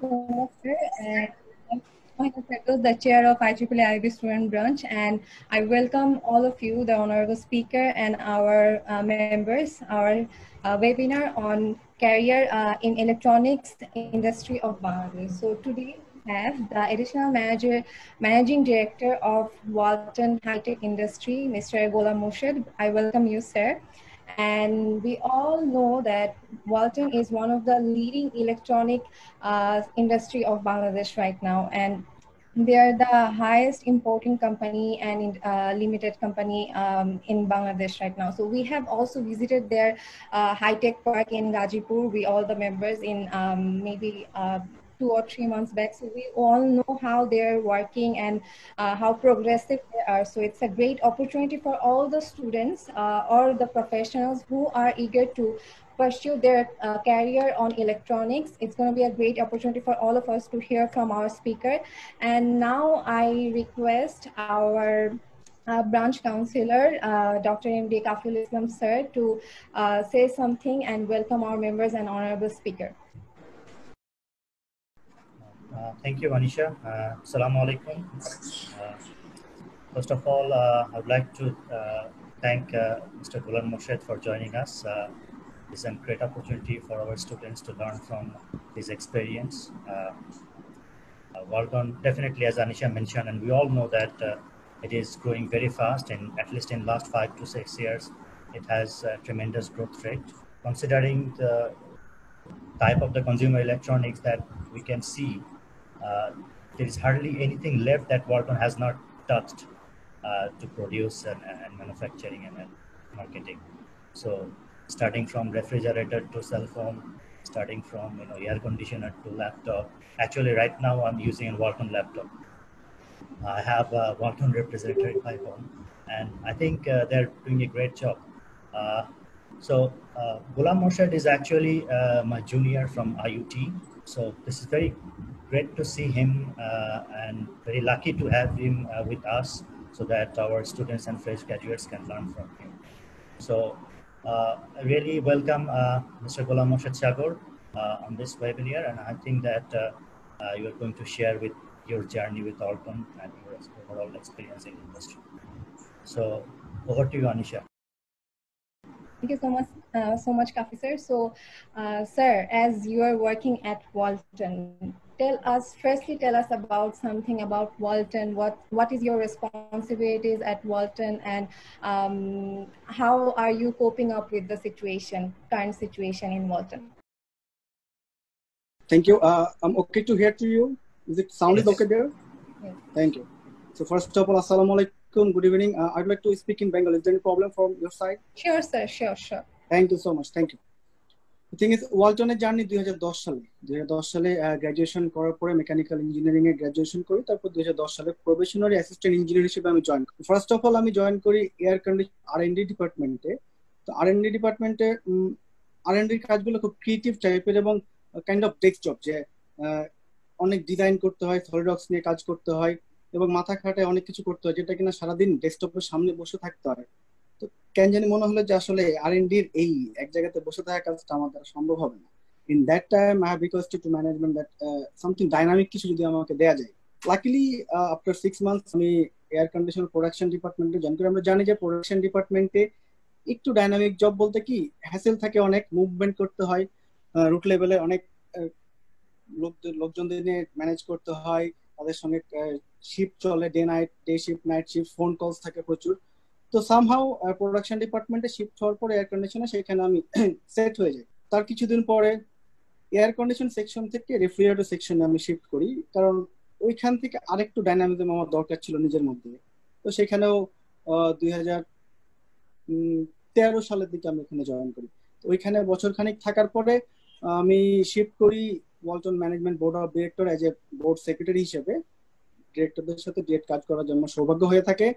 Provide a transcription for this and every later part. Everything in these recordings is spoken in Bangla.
so I'm Settle, the chair of IEEE IB student branch, and I welcome all of you, the honorable speaker, and our uh, members, our uh, webinar on career uh, in electronics industry of Bangladesh. So today we have the additional manager, managing director of Walton High Tech Industry, Mr. Golam Murshid. I welcome you, sir. And we all know that Walton is one of the leading electronic uh, industry of Bangladesh right now. And they are the highest importing company and uh, limited company um, in Bangladesh right now. So we have also visited their uh, high-tech park in Gajipur. We all the members in um, maybe uh, two or three months back. So we all know how they're working and uh, how progressive they are. So it's a great opportunity for all the students uh, or the professionals who are eager to pursue their uh, career on electronics. It's going to be a great opportunity for all of us to hear from our speaker. And now I request our uh, branch counselor, uh, Dr. M.D. Kafil Islam sir, to uh, say something and welcome our members and honorable speaker. Uh, thank you, Anisha. Uh, Assalamu alaikum. Uh, first of all, uh, I would like to uh, thank uh, Mr. Golam Murshid for joining us. It's a great opportunity for our students to learn from his experience. Uh, on definitely, as Anisha mentioned, and we all know that it is growing very fast, and at least in last five to six years, it has tremendous growth rate. Considering the type of the consumer electronics that we can see uh, there is hardly anything left that Walton has not touched uh, to produce and, and, manufacturing and marketing. So starting from refrigerator to cell phone, starting from you know air conditioner to laptop. Actually, right now I'm using a Walton laptop. I have a Walton representative in my home, and I think uh, they're doing a great job. Uh, so uh, Golam Murshid is actually my junior from IUT. So this is very great to see him uh, and very lucky to have him uh, with us so that our students and fresh graduates can learn from him. So uh, I really welcome uh, Mr. Golam Murshid Sagar uh, on this webinar and I think that uh, you are going to share with your journey with Alton and your overall experience in industry. So over to you, Anisha. Thank you so much, so much, Kafi sir. So, sir, as you are working at Walton, tell us firstly tell us about something about walton. What what is your responsibilities at walton and um, how are you coping up with the situation current situation in walton? Thank you. Uh, i'm okay to hear to you. Is it sounded yes. okay there? Yes. thank you. So first of all assalamu alaikum good evening. Uh, i'd like to speak in bengal is there any problem from your side? Sure sir. Sure sure. Thank you so much. Thank you thing is ওয়ালটনের journey দুই হাজার দশ সালে। দুই হাজার দশ সালে গ্রাজুয়েশন করার পরে মেকানিক্যাল ইঞ্জিনিয়ারিং এ গ্রাজুয়েশন করি, তারপর দুই সালে প্রফেশনারি অ্যাসিস্ট্যান্ট ইঞ্জিনিয়ার হিসেবে আমি জয়েন করি। ফার্স্ট অফ অল আমি জয়েন করি air condition R and D ডিপার্টমেন্টে তো আর এন ডি ডিপার্টমেন্টে আর এন ডির কাজগুলো খুব ক্রিয়েটিভ টাইপের এবং কাইন্ড অফ ডেস্ক জব যে অনেক ডিজাইন করতে হয় সলিডক্স নিয়ে কাজ করতে হয় এবং মাথা খাটায় অনেক কিছু করতে হয় যেটা কিনা সারাদিন ডেস্কটপের সামনে বসে থাকতে হয়। তো কেন জানি মনে হলো যে আসলে আর এন ডির এই এক জায়গাতে বসে থাকা কাজটা আমার দ্বারা সম্ভব হবে না। In that time I have requested to management that something dynamic কিছু যদি আমাকে দেয়া যায়। লাকিলি আফটার সিক্স মান্থস আমি এয়ার কন্ডিশন প্রোডাকশন ডিপার্টমেন্টে জয়েন করি। আমরা জানি যে প্রোডাকশন ডিপার্টমেন্টে একটু ডাইনামিক জব বলতে কি হ্যাসেল থাকে অনেক মুভমেন্ট করতে হয় রুট লেভেলে অনেক লোকদের, লোকজনদের নিয়ে ম্যানেজ করতে হয়। তাদের সঙ্গে শিফট চলে day night day shift night shift phone calls থাকে প্রচুর। তো সামহাও প্রোডাকশন ডিপার্টমেন্টে শিফট হওয়ার পরে এয়ার কন্ডিশনে সেখানে আমি সেট হয়ে যাই। তার কিছুদিন পরে এয়ার কন্ডিশন সেকশন থেকে রেফ্রিজারেটর সেকশনে আমি শিফট করি। কারণ ওইখান থেকে আরেকটু ডাইনামিজম আমার দরকার ছিল নিজের মধ্যে। তো সেখানেও দুই হাজার তেরো সালের দিকে আমি ওখানে জয়েন করি। ওইখানে বছর খানিক থাকার পরে আমি শিফট করি Walton management board of director as a board secretary হিসেবে। ডিরেক্টরদের সাথে ডিরেক্ট কাজ করার জন্য সৌভাগ্য হয়ে থাকে।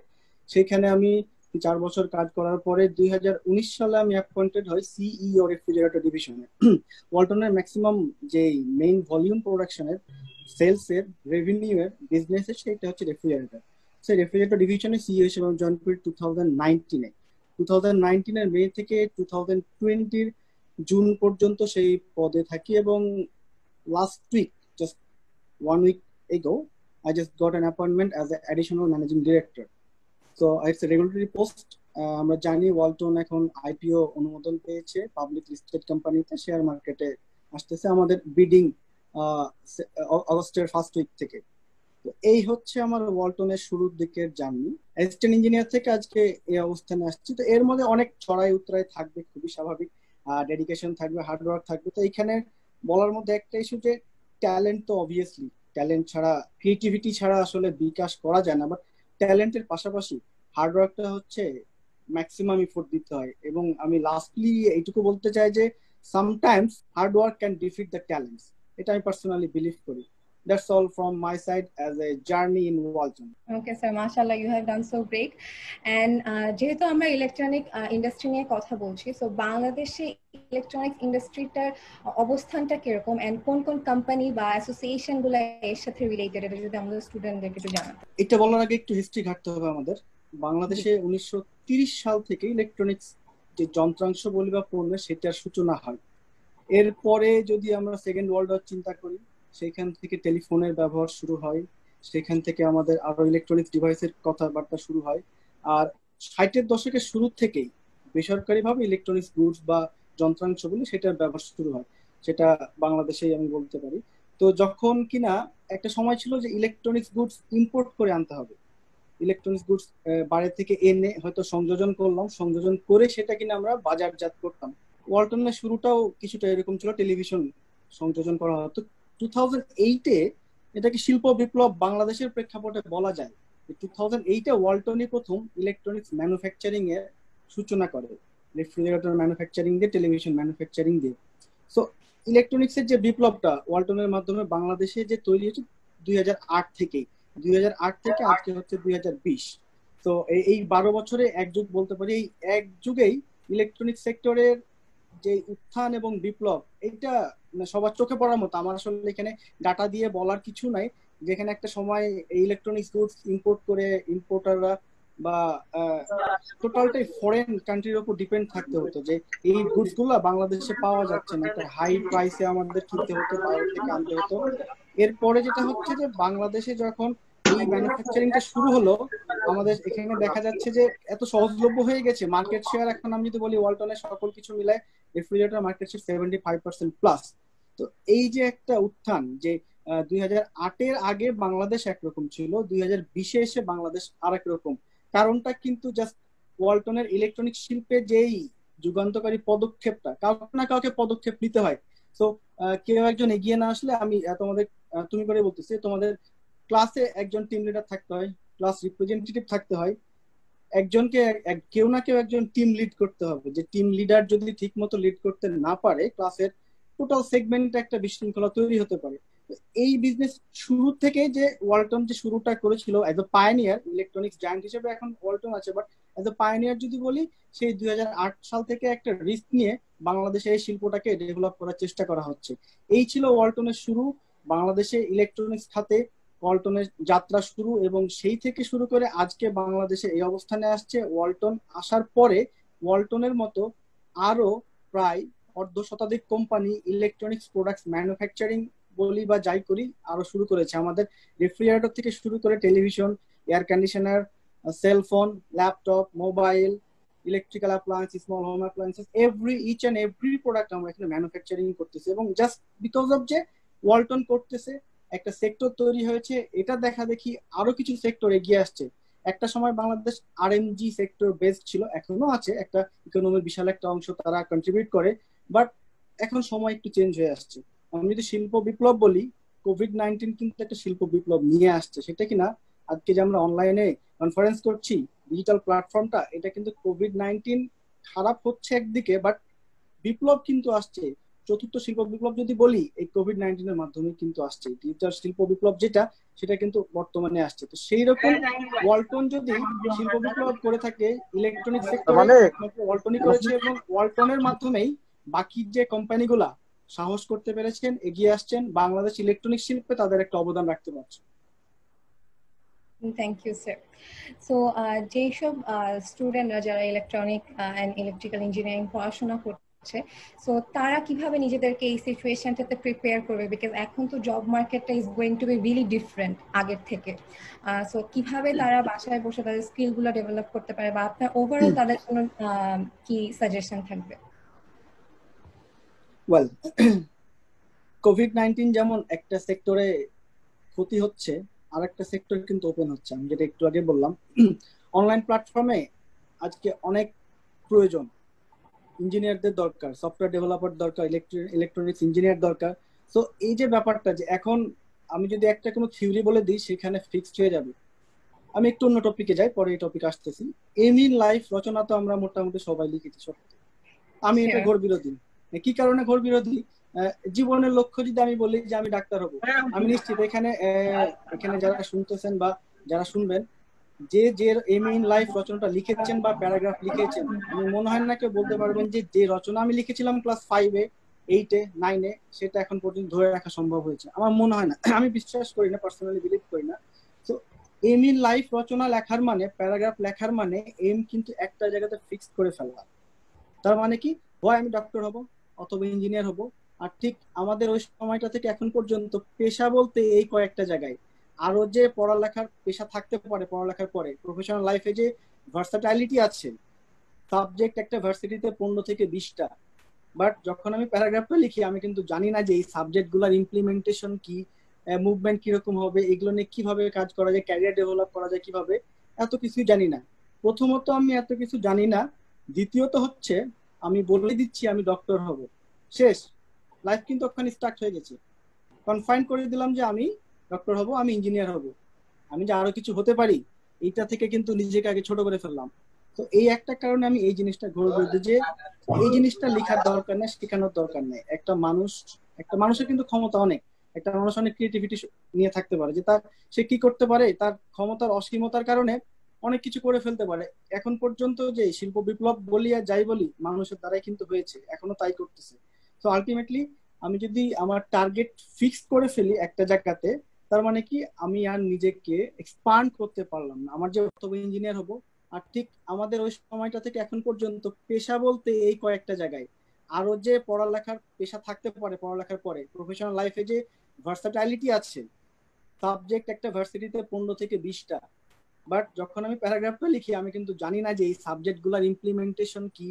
সেখানে আমি চার বছর কাজ করার পরে দুই হাজার উনিশ সালে আমি অ্যাপয়েন্টেড হই সিইও রেফ্রিজারেটর ডিভিশনে ওয়ালটনের ম্যাক্সিমাম যে মেইন ভলিউম প্রোডাকশনের সেলস এর রেভিনিউ এর বিজনেস এর সেটা হচ্ছে রেফ্রিজারেটর সেই রেফ্রিজারেটর ডিভিশনে সিইও হিসেবে আমি জয়েন করি টু থাউজেন্ড নাইনটিনে টু থাউজেন্ড নাইনটিনের মে থেকে টু থাউজেন্ড টোয়েন্টির জুন পর্যন্ত সেই পদে থাকি এবং last week just one week ago, I just got an appointment as an additional managing a regulatory post. Uh, আমরা জানি ওয়ালটন এখন আইপিও অনুমোদন পেয়েছে পাবলিক লিস্টেড কোম্পানিতে শেয়ার মার্কেটে আসতেছে আমাদের বিডিং অগস্টের ফার্স্ট উইক থেকে। তো এই হচ্ছে আমার ওয়ালটনের শুরুর দিকের জার্নি অ্যাসিস্ট্যান্ট ইঞ্জিনিয়ার থেকে আজকে এই অবস্থানে আসছি। তো এর মধ্যে অনেক চড়াই উতরাই থাকবে খুবই স্বাভাবিক। ডেডিকেশন থাকবে হার্ডওয়ার্ক থাকবে। তো এখানে বলার মধ্যে একটা ইস্যু যে ট্যালেন্ট তো অবভিয়াসলি ট্যালেন্ট ছাড়া ক্রিয়েটিভিটি ছাড়া আসলে বিকাশ করা যায় না। বাট ট্যালেন্টের পাশাপাশি হার্ডওয়ার্কটা হচ্ছে ম্যাক্সিমাম ইফোর্ট দিতে হয়। এবং আমি লাস্টলি এইটুকু বলতে চাই যে sometimes hard work can defeat the talents এটা আমি পার্সোনালি বিলিভ করি। That's all from my side as a journey in Walton. Okay, sir. Mashallah, you have done so great. And যেহেতু আমরা ইলেকট্রনিক ইন্ডাস্ট্রি নিয়ে কথা বলছি সো বাংলাদেশে ইলেকট্রনিক ইন্ডাস্ট্রিটার অবস্থানটা কীরকম এন্ড কোন কোন কোম্পানি বা অ্যাসোসিয়েশনগুলো এর সাথে রিলেটেড এটা যদি আমাদের স্টুডেন্টদেরকে একটু জানাতে এটা বলার আগে একটু হিস্ট্রি ঘাটতে হবে আমাদের বাংলাদেশে উনিশশো সাল থেকে ইলেকট্রনিক্স যে যন্ত্রাংশ বলি বা পণ্য সেটার সূচনা হয় এরপরে যদি আমরা সেকেন্ড ওয়ার্ল্ড ওয়ার চিন্তা করি সেখান থেকে টেলিফোনের ব্যবহার শুরু হয়, সেখান থেকে আমাদের আরও ইলেকট্রনিক্স ডিভাইসের কথাবার্তা শুরু হয়। আর ষাটের দশকের শুরু থেকেই বেসরকারিভাবে ইলেকট্রনিক্স গুডস বা যন্ত্রাংশ যন্ত্রাংশগুলি সেটার ব্যবহার শুরু হয়। সেটা বাংলাদেশেই আমি বলতে পারি। তো যখন কিনা একটা সময় ছিল যে ইলেকট্রনিক্স গুডস ইম্পোর্ট করে আনতে হবে। ইলেকট্রনিক্স গুডস বাইরে থেকে এনে হয়তো সংযোজন করলাম, সংযোজন করে সেটা কিনা আমরা বাজারজাত করতাম। ওয়ালটনের শুরুটাও কিছুটা এরকম ছিল, টেলিভিশন সংযোজন করা হতো। টু থাউজেন্ড এইটে এটাকে শিল্প বিপ্লব বাংলাদেশের প্রেক্ষাপটে বলা যায়। টু থাউজেন্ড এইটে ওয়ালটনই প্রথম ইলেকট্রনিক্স ম্যানুফ্যাকচারিং এর সূচনা করে। রেফ্রিজারেটর ম্যানুফ্যাকচারিং দিয়ে টেলিভিশন ম্যানুফ্যাকচারিং দিয়ে। সো ইলেকট্রনিক্স এর যে বিপ্লবটা ওয়ালটনের মাধ্যমে বাংলাদেশে যে তৈরি হয়েছে দুই হাজার থেকেই। দুই হাজার আট থেকে আজকে হচ্ছে দুই হাজার বিশ। তো এই বারো বছরে এক যুগ বলতে পারি, এই এক যুগেই ইলেকট্রনিক সেক্টরের যে উত্থান এবং বিপ্লব এটা সবার চোখে পড়ার মতো। আমার আসলে এখানে ডাটা দিয়ে বলার কিছু নাই। যেখানে একটা সময় ইলেকট্রনিক্স গুডস ইম্পোর্ট করে ইম্পোর্টাররা বা টোটালটাই ফরেন কান্ট্রির উপর ডিপেন্ড থাকতে হতো যে এই গুডসগুলো বাংলাদেশে পাওয়া যাচ্ছে না। একটা হাই প্রাইসে আমাদের কিনতে হতো, বাইরে থেকে আনতে হতো। এরপরে যেটা হচ্ছে যে বাংলাদেশে যখন এই ম্যানুফ্যাকচারিংটা শুরু হলো, আমাদের এখানে দেখা যাচ্ছে যে এত সহজলভ্য হয়ে গেছে। মার্কেট শেয়ার এখন আমি যদি বলি সকল কিছু মিলায় refrigerator market share seventy five percent plus তো এই যে একটা উত্থান যে দুই হাজার আটের আগে বাংলাদেশ একরকম ছিল, দুই হাজার বিশে এসে বাংলাদেশ আর রকম। কারণটা কিন্তু জাস্ট ওয়ালটনের ইলেকট্রনিক শিল্পে যেই যুগান্তকারী পদক্ষেপটা, কাউকে না কাউকে পদক্ষেপ নিতে হয়। তো কেউ একজন এগিয়ে না আসলে আমি তোমাদের তুমি করে বলতেছি, তোমাদের ক্লাসে একজন টিম লিডার থাকতে হয় ক্লাস রিপ্রেজেন্টেটিভ থাকতে হয়। একজনকে কেউ না কেউ একজন টিম লিড করতে হবে। যে টিম লিডার যদি ঠিক মতো লিড করতে না পারে ক্লাসের টোটাল সেগমেন্টে একটা বিশৃঙ্খলা তৈরি হতে পারে। এই বিজনেস শুরু থেকে যে ওয়ালটন যে শুরুটা করেছিল as a pioneer electronics giant হিসেবে এখন ওয়ালটন আছে বাট এজ এ পায়নিয়ার যদি বলি, সেই দুই হাজার আট সাল থেকে একটা রিস্ক নিয়ে বাংলাদেশে এই শিল্পটাকে ডেভেলপ করার চেষ্টা করা হচ্ছে। এই ছিল ওয়ালটনের শুরু। বাংলাদেশে ইলেকট্রনিক্স খাতে ওয়ালটনের যাত্রা শুরু এবং সেই থেকে শুরু করে আজকে বাংলাদেশে এই অবস্থানে আসছে। ওয়ালটন আসার পরে ওয়ালটনের মতো আরও প্রায় অর্ধ শতাধিক কোম্পানি ইলেকট্রনিক্স প্রোডাক্টস ম্যানুফ্যাকচারিং বলি বা যাই করি আরও শুরু করেছে। আমাদের রেফ্রিজারেটর থেকে শুরু করে television air conditioner cellphone laptop mobile electrical appliance small home appliances every each and every product আমরা এখানে ম্যানুফ্যাকচারিং করতেছি এবং জাস্ট বিকজ অফ যে ওয়ালটন করতেছে একটা সেক্টর তৈরি হয়েছে, এটা দেখা দেখি আরও কিছু সেক্টর এগিয়ে আসছে। একটা সময় বাংলাদেশ আর সেক্টর বেসড ছিল, এখনও আছে, একটা ইকোনমির বিশাল একটা অংশ তারা কন্ট্রিবিউট করে বাট এখন সময় একটু চেঞ্জ হয়ে আসছে। আমি যদি শিল্প বিপ্লব বলি কোভিড নাইন্টিন কিন্তু একটা শিল্প বিপ্লব নিয়ে আসছে, সেটা কিনা আজকে যে আমরা অনলাইনে কনফারেন্স করছি ডিজিটাল প্ল্যাটফর্মটা এটা কিন্তু কোভিড নাইন্টিন খারাপ হচ্ছে একদিকে বাট বিপ্লব কিন্তু আসছে। চতুর্থ শিল্প বিপ্লব যদি বলি এই কোভিড নাইন্টিনের মাধ্যমে কিন্তু আসছে। ডিজিটাল শিল্প বিপ্লব যেটা সেটা কিন্তু বর্তমানে আসছে। তো সেই রকম ওয়ালটন যদি শিল্প বিপ্লব করে থাকে ইলেকট্রনিক সেক্টরে ওয়ালটনই করেছে এবং ওয়ালটনের মাধ্যমেই বাকি যে কোম্পানিগুলা সাহস করতে পেরেছেন এগিয়ে আসছেন বাংলাদেশ ইলেকট্রনিক শিল্পে তাদের একটা অবদান রাখতে পারছে। থ্যাংক ইউ স্যার সো যেসব স্টুডেন্টরা যারা ইলেকট্রনিক অ্যান্ড ইলেকট্রিক্যাল ইঞ্জিনিয়ারিং পড়াশোনা করতে হচ্ছে। সো তারা কীভাবে নিজেদেরকে এই সিচুয়েশনটাতে প্রিপেয়ার করবে? বিকজ এখন তো জব মার্কেটটা is going to be really different আগের থেকে। সো কীভাবে তারা বাসায় বসে তাদের স্কিলগুলো ডেভেলপ করতে পারে বা আপনার ওভারঅল তাদের জন্য কি সাজেশন থাকবে? ওয়েল কোভিড নাইন্টিন যেমন একটা সেক্টরে ক্ষতি হচ্ছে আর একটা সেক্টর কিন্তু ওপেন হচ্ছে। আমি যেটা একটু আগে বললাম অনলাইন প্ল্যাটফর্মে আজকে অনেক প্রয়োজন। ইঞ্জিনিয়ারদের দরকার সফটওয়্যার ডেভেলপার দরকার ইলেকট্রনিক্স ইঞ্জিনিয়ার দরকার। সো এই যে ব্যাপারটা যে এখন আমি যদি একটা কোনো থিওরি বলে দিই সেখানে ফিক্সড হয়ে যাবে। আমি একটু অন্য টপিকে যাই পরে এই টপিক আসতেছি। এম ইন লাইফ রচনা তো আমরা মোটামুটি সবাই লিখেছি আমি এটা ঘোর বিরোধী। কি কারণে ঘোর বিরোধী? জীবনের লক্ষ্য যদি আমি বলি যে আমি ডাক্তার হব আমি নিশ্চিত এখানে এখানে যারা শুনতেছেন বা যারা শুনবেন যে যে এম ইন লাইফ রচনাটা লিখেছেন বা প্যারাগ্রাফ লিখেছেন, আমি মনে হয় না কেউ বলতে পারবেন যে যে রচনা আমি লিখেছিলাম ক্লাস ফাইভে এইটে নাইনে সেটা এখন পর্যন্ত ধরে রাখা সম্ভব হয়েছে। আমার মনে হয় না। আমি বিশ্বাস করি না পার্সোনালি বিলিভ করি না। তো এম ইন লাইফ রচনা লেখার মানে প্যারাগ্রাফ লেখার মানে এম কিন্তু একটা জায়গাতে ফিক্স করে ফেলা। তার মানে কি? হয় আমি ডক্টর হব অথবা ইঞ্জিনিয়ার হব, আর ঠিক আমাদের ওই সময়টা থেকে এখন পর্যন্ত পেশা বলতে এই কয়েকটা জায়গায়। আরও যে পড়ালেখার পেশা থাকতে পারে পড়ালেখার পরে প্রফেশনাল লাইফে যে ভার্সাটাইলিটি আছে সাবজেক্ট একটা ভার্সিটিতে পনেরো থেকে বিশটা। বাট যখন আমি প্যারাগ্রাফটা লিখি, আমি কিন্তু জানি না যে এই সাবজেক্টগুলার ইমপ্লিমেন্টেশন কি মুভমেন্ট কীরকম হবে, এগুলো নিয়ে কীভাবে কাজ করা যায় ক্যারিয়ার ডেভেলপ করা যায় কীভাবে, এত কিছুই জানি না। প্রথমত আমি এত কিছু জানি না, দ্বিতীয়ত হচ্ছে আমি বলে দিচ্ছি আমি ডক্টর হব। শেষ। লাইফ কিন্তু ওখানে স্টার্ট হয়ে গেছে। কনফাইন করে দিলাম যে আমি ডক্টর হব, আমি ইঞ্জিনিয়ার হব। আমি যে আরও কিছু হতে পারি, এইটা থেকে কিন্তু নিজেকে আগে ছোট করে ফেললাম। তো এই একটা কারণে আমি এই জিনিসটা ঘুরে বলতে যে, এই জিনিসটা লেখার দরকার নেই, শেখানোর দরকার নেই। একটা মানুষ, একটা মানুষের কিন্তু ক্ষমতা অনেক। একটা মানুষ অনেক ক্রিয়েটিভিটি নিয়ে থাকতে পারে যে তার, সে কি করতে পারে, তার ক্ষমতার অসীমতার কারণে অনেক কিছু করে ফেলতে পারে। এখন পর্যন্ত যে শিল্প বিপ্লব বলি আর যাই বলি, মানুষের দ্বারাই কিন্তু হয়েছে, এখনও তাই করতেছে। তো আলটিমেটলি আমি যদি আমার টার্গেট ফিক্স করে ফেলি একটা জায়গাতে তার মানে কি? আমি আর নিজেকে এক্সপান্ড করতে পারলাম না। আমার যে ইঞ্জিনিয়ার হব, আর ঠিক আমাদের ওই সময়টা থেকে এখন পর্যন্ত পেশা বলতে এই কয়েকটা জায়গায়। আরও যে পড়ালেখার পেশা থাকতে পারে পড়ালেখার পরে প্রফেশনাল লাইফে যে ভার্সাটাইলিটি আছে সাবজেক্ট একটা ভার্সিটিতে পনেরো থেকে বিশটা। বাট যখন আমি প্যারাগ্রাফটা লিখি, আমি কিন্তু জানি না যে এই সাবজেক্টগুলার ইমপ্লিমেন্টেশন কি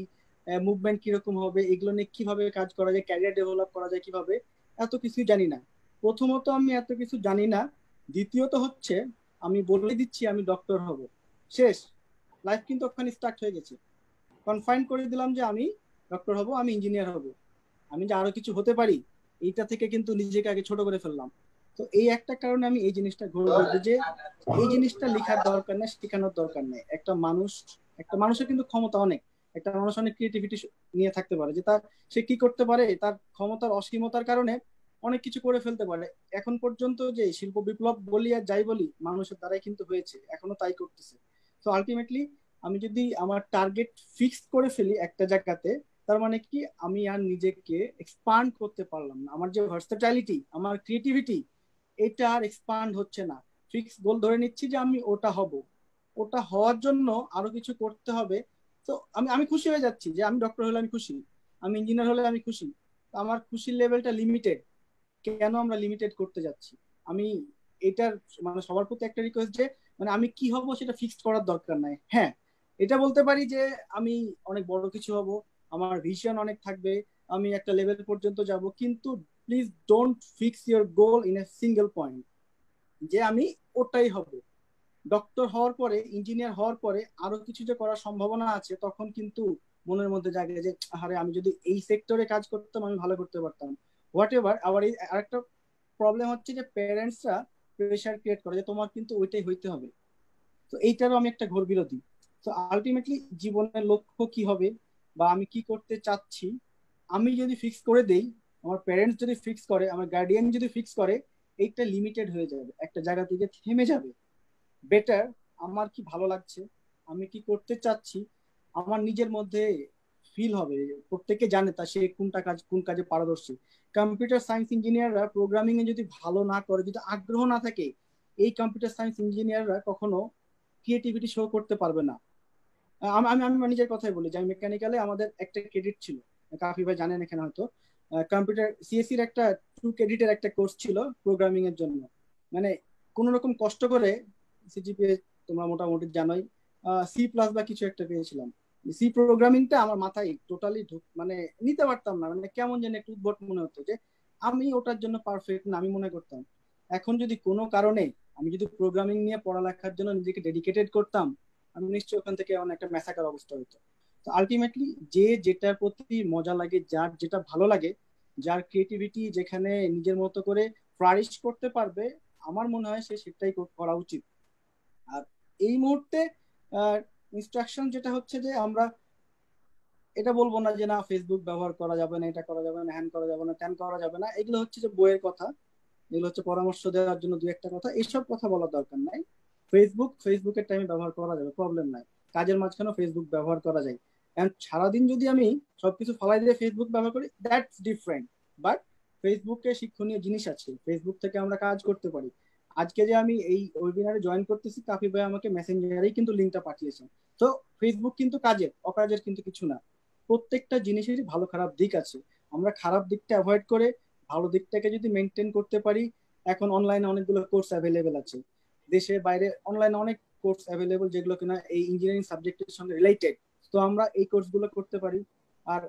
মুভমেন্ট কীরকম হবে, এগুলো নিয়ে কীভাবে কাজ করা যায় ক্যারিয়ার ডেভেলপ করা যায় কীভাবে, এত কিছুই জানি না। প্রথমত আমি এত কিছু জানি না। দ্বিতীয়ত হচ্ছে, আমি বলে দিচ্ছি আমি ডক্টর হব। শেষ। লাইফ কিন্তু ওখানে স্টার্ট হয়ে গেছে। কনফাইন করে দিলাম যে আমি ডক্টর হব, আমি ইঞ্জিনিয়ার হব। আমি যে আরও কিছু হতে পারি, এইটা থেকে কিন্তু নিজেকে আগে ছোট করে ফেললাম। তো এই একটা কারণে আমি এই জিনিসটা ঘুরে যে, এই জিনিসটা লেখার দরকার নেই, শেখানোর দরকার নেই। একটা মানুষ, একটা মানুষের কিন্তু ক্ষমতা অনেক। একটা মানুষ অনেক ক্রিয়েটিভিটি নিয়ে থাকতে পারে যে তার, সে কি করতে পারে, তার ক্ষমতার অসীমতার কারণে অনেক কিছু করে ফেলতে পারে। এখন পর্যন্ত যে শিল্প বিপ্লব বলি আর যাই বলি, মানুষের দ্বারাই কিন্তু হয়েছে, এখনও তাই করতেছে। তো আলটিমেটলি আমি যদি আমার টার্গেট ফিক্সড করে ফেলি একটা জায়গাতে, তার মানে কি আমি আর নিজেকে এক্সপান্ড করতে পারলাম না। আমার যে ভার্সেটাইলিটি আমার ক্রিয়েটিভিটি এটা আর এক্সপান্ড হচ্ছে না। ফিক্স গোল ধরে নিচ্ছি যে আমি ওটা হব। ওটা হওয়ার জন্য আরও কিছু করতে হবে। তো আমি আমি খুশি হয়ে যাচ্ছি যে আমি ডক্টর হলে আমি খুশি, আমি ইঞ্জিনিয়ার হলে আমি খুশি। আমার খুশির লেভেলটা লিমিটেড কেন আমরা লিমিটেড করতে যাচ্ছি? আমি এটার মানে সবার প্রতি একটা রিকোয়েস্ট যে মানে আমি কি হব সেটা ফিক্সড করার দরকার নাই। হ্যাঁ এটা বলতে পারি যে, আমি অনেক বড় কিছু হব, আমার ভিশন অনেক থাকবে, আমি একটা লেভেল পর্যন্ত যাব, কিন্তু please don't fix your goal in a single point যে আমি ওটাই হব। ডক্টর হওয়ার পরে ইঞ্জিনিয়ার হওয়ার পরে আরও কিছু যে করার সম্ভাবনা আছে, তখন কিন্তু মনের মধ্যে জাগে যে আরে আমি যদি এই সেক্টরে কাজ করতাম, আমি ভালো করতে পারতাম। হোয়াট এভার আবার এই আরেকটা প্রবলেম হচ্ছে যে প্যারেন্টসরা প্রেশার ক্রিয়েট করে যে তোমার কিন্তু ওইটাই হইতে হবে। তো এইটারও আমি একটা ঘোর বিরোধী। তো আলটিমেটলি জীবনের লক্ষ্য কি হবে বা আমি কি করতে চাচ্ছি, আমি যদি ফিক্স করে দেই, আমার প্যারেন্টস যদি ফিক্স করে, আমার গার্ডিয়ান যদি ফিক্স করে, এইটা লিমিটেড হয়ে যাবে। একটা জায়গা থেকে থেমে যাবে। বেটার আমার কি ভালো লাগছে, আমি কি করতে চাচ্ছি, আমার নিজের মধ্যে ফিল হবে। প্রত্যেকে জানে তা সে কোনটা কাজ, কোন কাজে পারদর্শী। কম্পিউটার সায়েন্স ইঞ্জিনিয়াররা প্রোগ্রামিং এ যদি ভালো না করে, যদি আগ্রহ না থাকে, এই কম্পিউটার সায়েন্স ইঞ্জিনিয়াররা কখনো ক্রিয়েটিভিটি শো করতে পারবে না। আমি আমি নিজের কথাই বলি যে মেকানিক্যালে আমাদের একটা ক্রেডিট ছিল। কাফি ভাই জানেন এখানে হয়তো। কম্পিউটার সিএসসির একটা টু ক্রেডিটের একটা কোর্স ছিল প্রোগ্রামিং এর জন্য। মানে কোন রকম কষ্ট করে সিজিপিএ তোমরা মোটামুটি জানোই। সি প্লাস বা কিছু একটা পেয়েছিলাম। সি প্রোগ্রামিংটা আমার মাথায় টোটালি ঢুক মানে নিতে পারতাম না। মানে কেমন যেন একটু উদ্ভট মনে হতো যে, আমি ওটার জন্য পারফেক্ট না, আমি মনে করতাম। এখন যদি কোনো কারণে আমি যদি প্রোগ্রামিং নিয়ে পড়ালেখার জন্য নিজেকে ডেডিকেটেড করতাম, আমি নিশ্চয়ই ওখান থেকে অনেক একটা ম্যাসাকার অবস্থা হতো তো আলটিমেটলি যে যেটার প্রতি মজা লাগে, যার যেটা ভালো লাগে, যার ক্রিয়েটিভিটি যেখানে নিজের মতো করে ফ্লারিশ করতে পারবে, আমার মনে হয় সে সেটাই করা উচিত। আর এই মুহূর্তে ইনস্ট্রাকশন যেটা হচ্ছে যে আমরা এটা বলব না যে না ফেসবুক ব্যবহার করা যাবে না, এটা করা যাবে না হ্যান করা যাবে না ত্যান করা যাবে না, এগুলো হচ্ছে যে বইয়ের কথা। এগুলো হচ্ছে পরামর্শ দেওয়ার জন্য দু একটা কথা। এইসব কথা বলার দরকার নাই। ফেসবুক ফেসবুকের টাইমে ব্যবহার করা যাবে প্রবলেম নাই। কাজের মাঝখানেও ফেসবুক ব্যবহার করা যায়। এন্ড সারাদিন যদি আমি সবকিছু ফালাই দিয়ে ফেসবুক ব্যবহার করি দ্যাটস ডিফারেন্ট বাট ফেসবুকে শিক্ষণীয় জিনিস আছে। ফেসবুক থেকে আমরা কাজ করতে পারি। আজকে যে আমি এই ওয়েবিনারে জয়েন করতেছি কাফি ভাই আমাকে মেসেঞ্জারেই কিন্তু লিঙ্কটা পাঠিয়েছেন। তো ফেসবুক কিন্তু কাজের, অকাজের কিন্তু কিছু না। প্রত্যেকটা জিনিসেরই ভালো খারাপ দিক আছে। আমরা খারাপ দিকটা অ্যাভয়েড করে ভালো দিকটাকে যদি মেনটেন করতে পারি, এখন অনলাইনে অনেকগুলো কোর্স অ্যাভেলেবেল আছে। দেশে বাইরে অনলাইনে অনেক কোর্স অ্যাভেলেবেল যেগুলো কিনা এই ইঞ্জিনিয়ারিং সাবজেক্টের সঙ্গে রিলেটেড তো আমরা এই কোর্সগুলো করতে পারি। আর